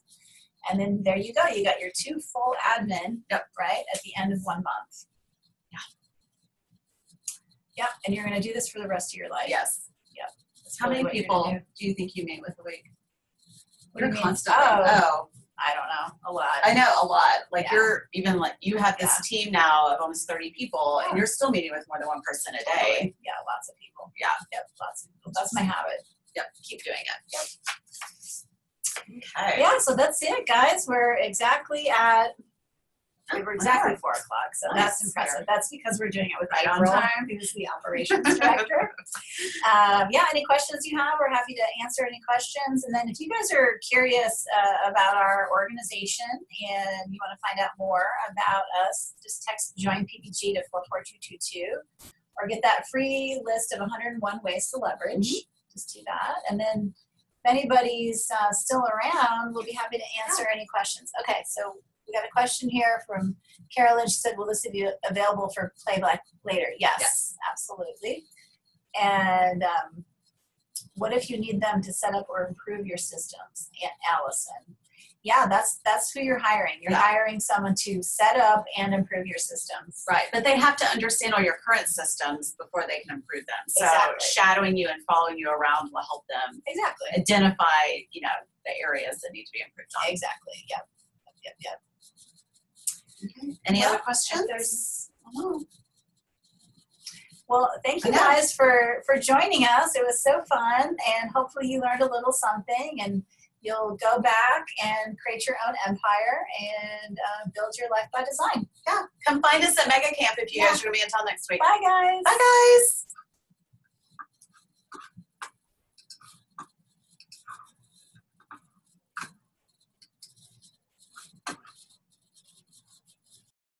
And then there you go. You got your two full admin, Yep. right, at the end of one month. Yeah. Yep, and you're going to do this for the rest of your life. Yes. That's How really many people do. do you think you meet with a week? What mean? constantly. Oh. oh. I don't know, a lot. I know a lot. Like Yeah. you're even like you have this team now of almost 30 people Yeah. and you're still meeting with more than one person a day. Totally. Yeah, lots of people. Yeah. Yep, lots of people. That's my habit. Yep. Keep doing it. Okay. Yeah, so that's it, guys. We're exactly at we were exactly four o'clock, so that's impressive. That's because we're doing it with Right on April, time. who's the operations director. um, yeah, any questions you have, we're happy to answer any questions. And then if you guys are curious uh, about our organization and you want to find out more about us, just text join PPG to four four two two two, or get that free list of 101 ways to leverage. Just do that, and then if anybody's uh, still around, we'll be happy to answer any questions. Okay, so we got a question here from Carolyn. She said, "Will this be available for playback later?" Yes, Yes. absolutely. And um, what if you need them to set up or improve your systems, A- Allison? Yeah, that's that's who you're hiring. You're Yeah. hiring someone to set up and improve your systems. Right, but they have to understand all your current systems before they can improve them. So Exactly. shadowing you and following you around will help them Exactly. identify, you know, the areas that need to be improved on. Exactly. Yep. Yep. Yep. Any Well, other questions? there's- Well, thank you guys for for joining us. It was so fun, and hopefully you learned a little something, and you'll go back and create your own empire and uh, build your life by design. yeah, come find us at Mega Camp if you Yeah. guys are going to be in town next week. Bye, guys. Bye, guys.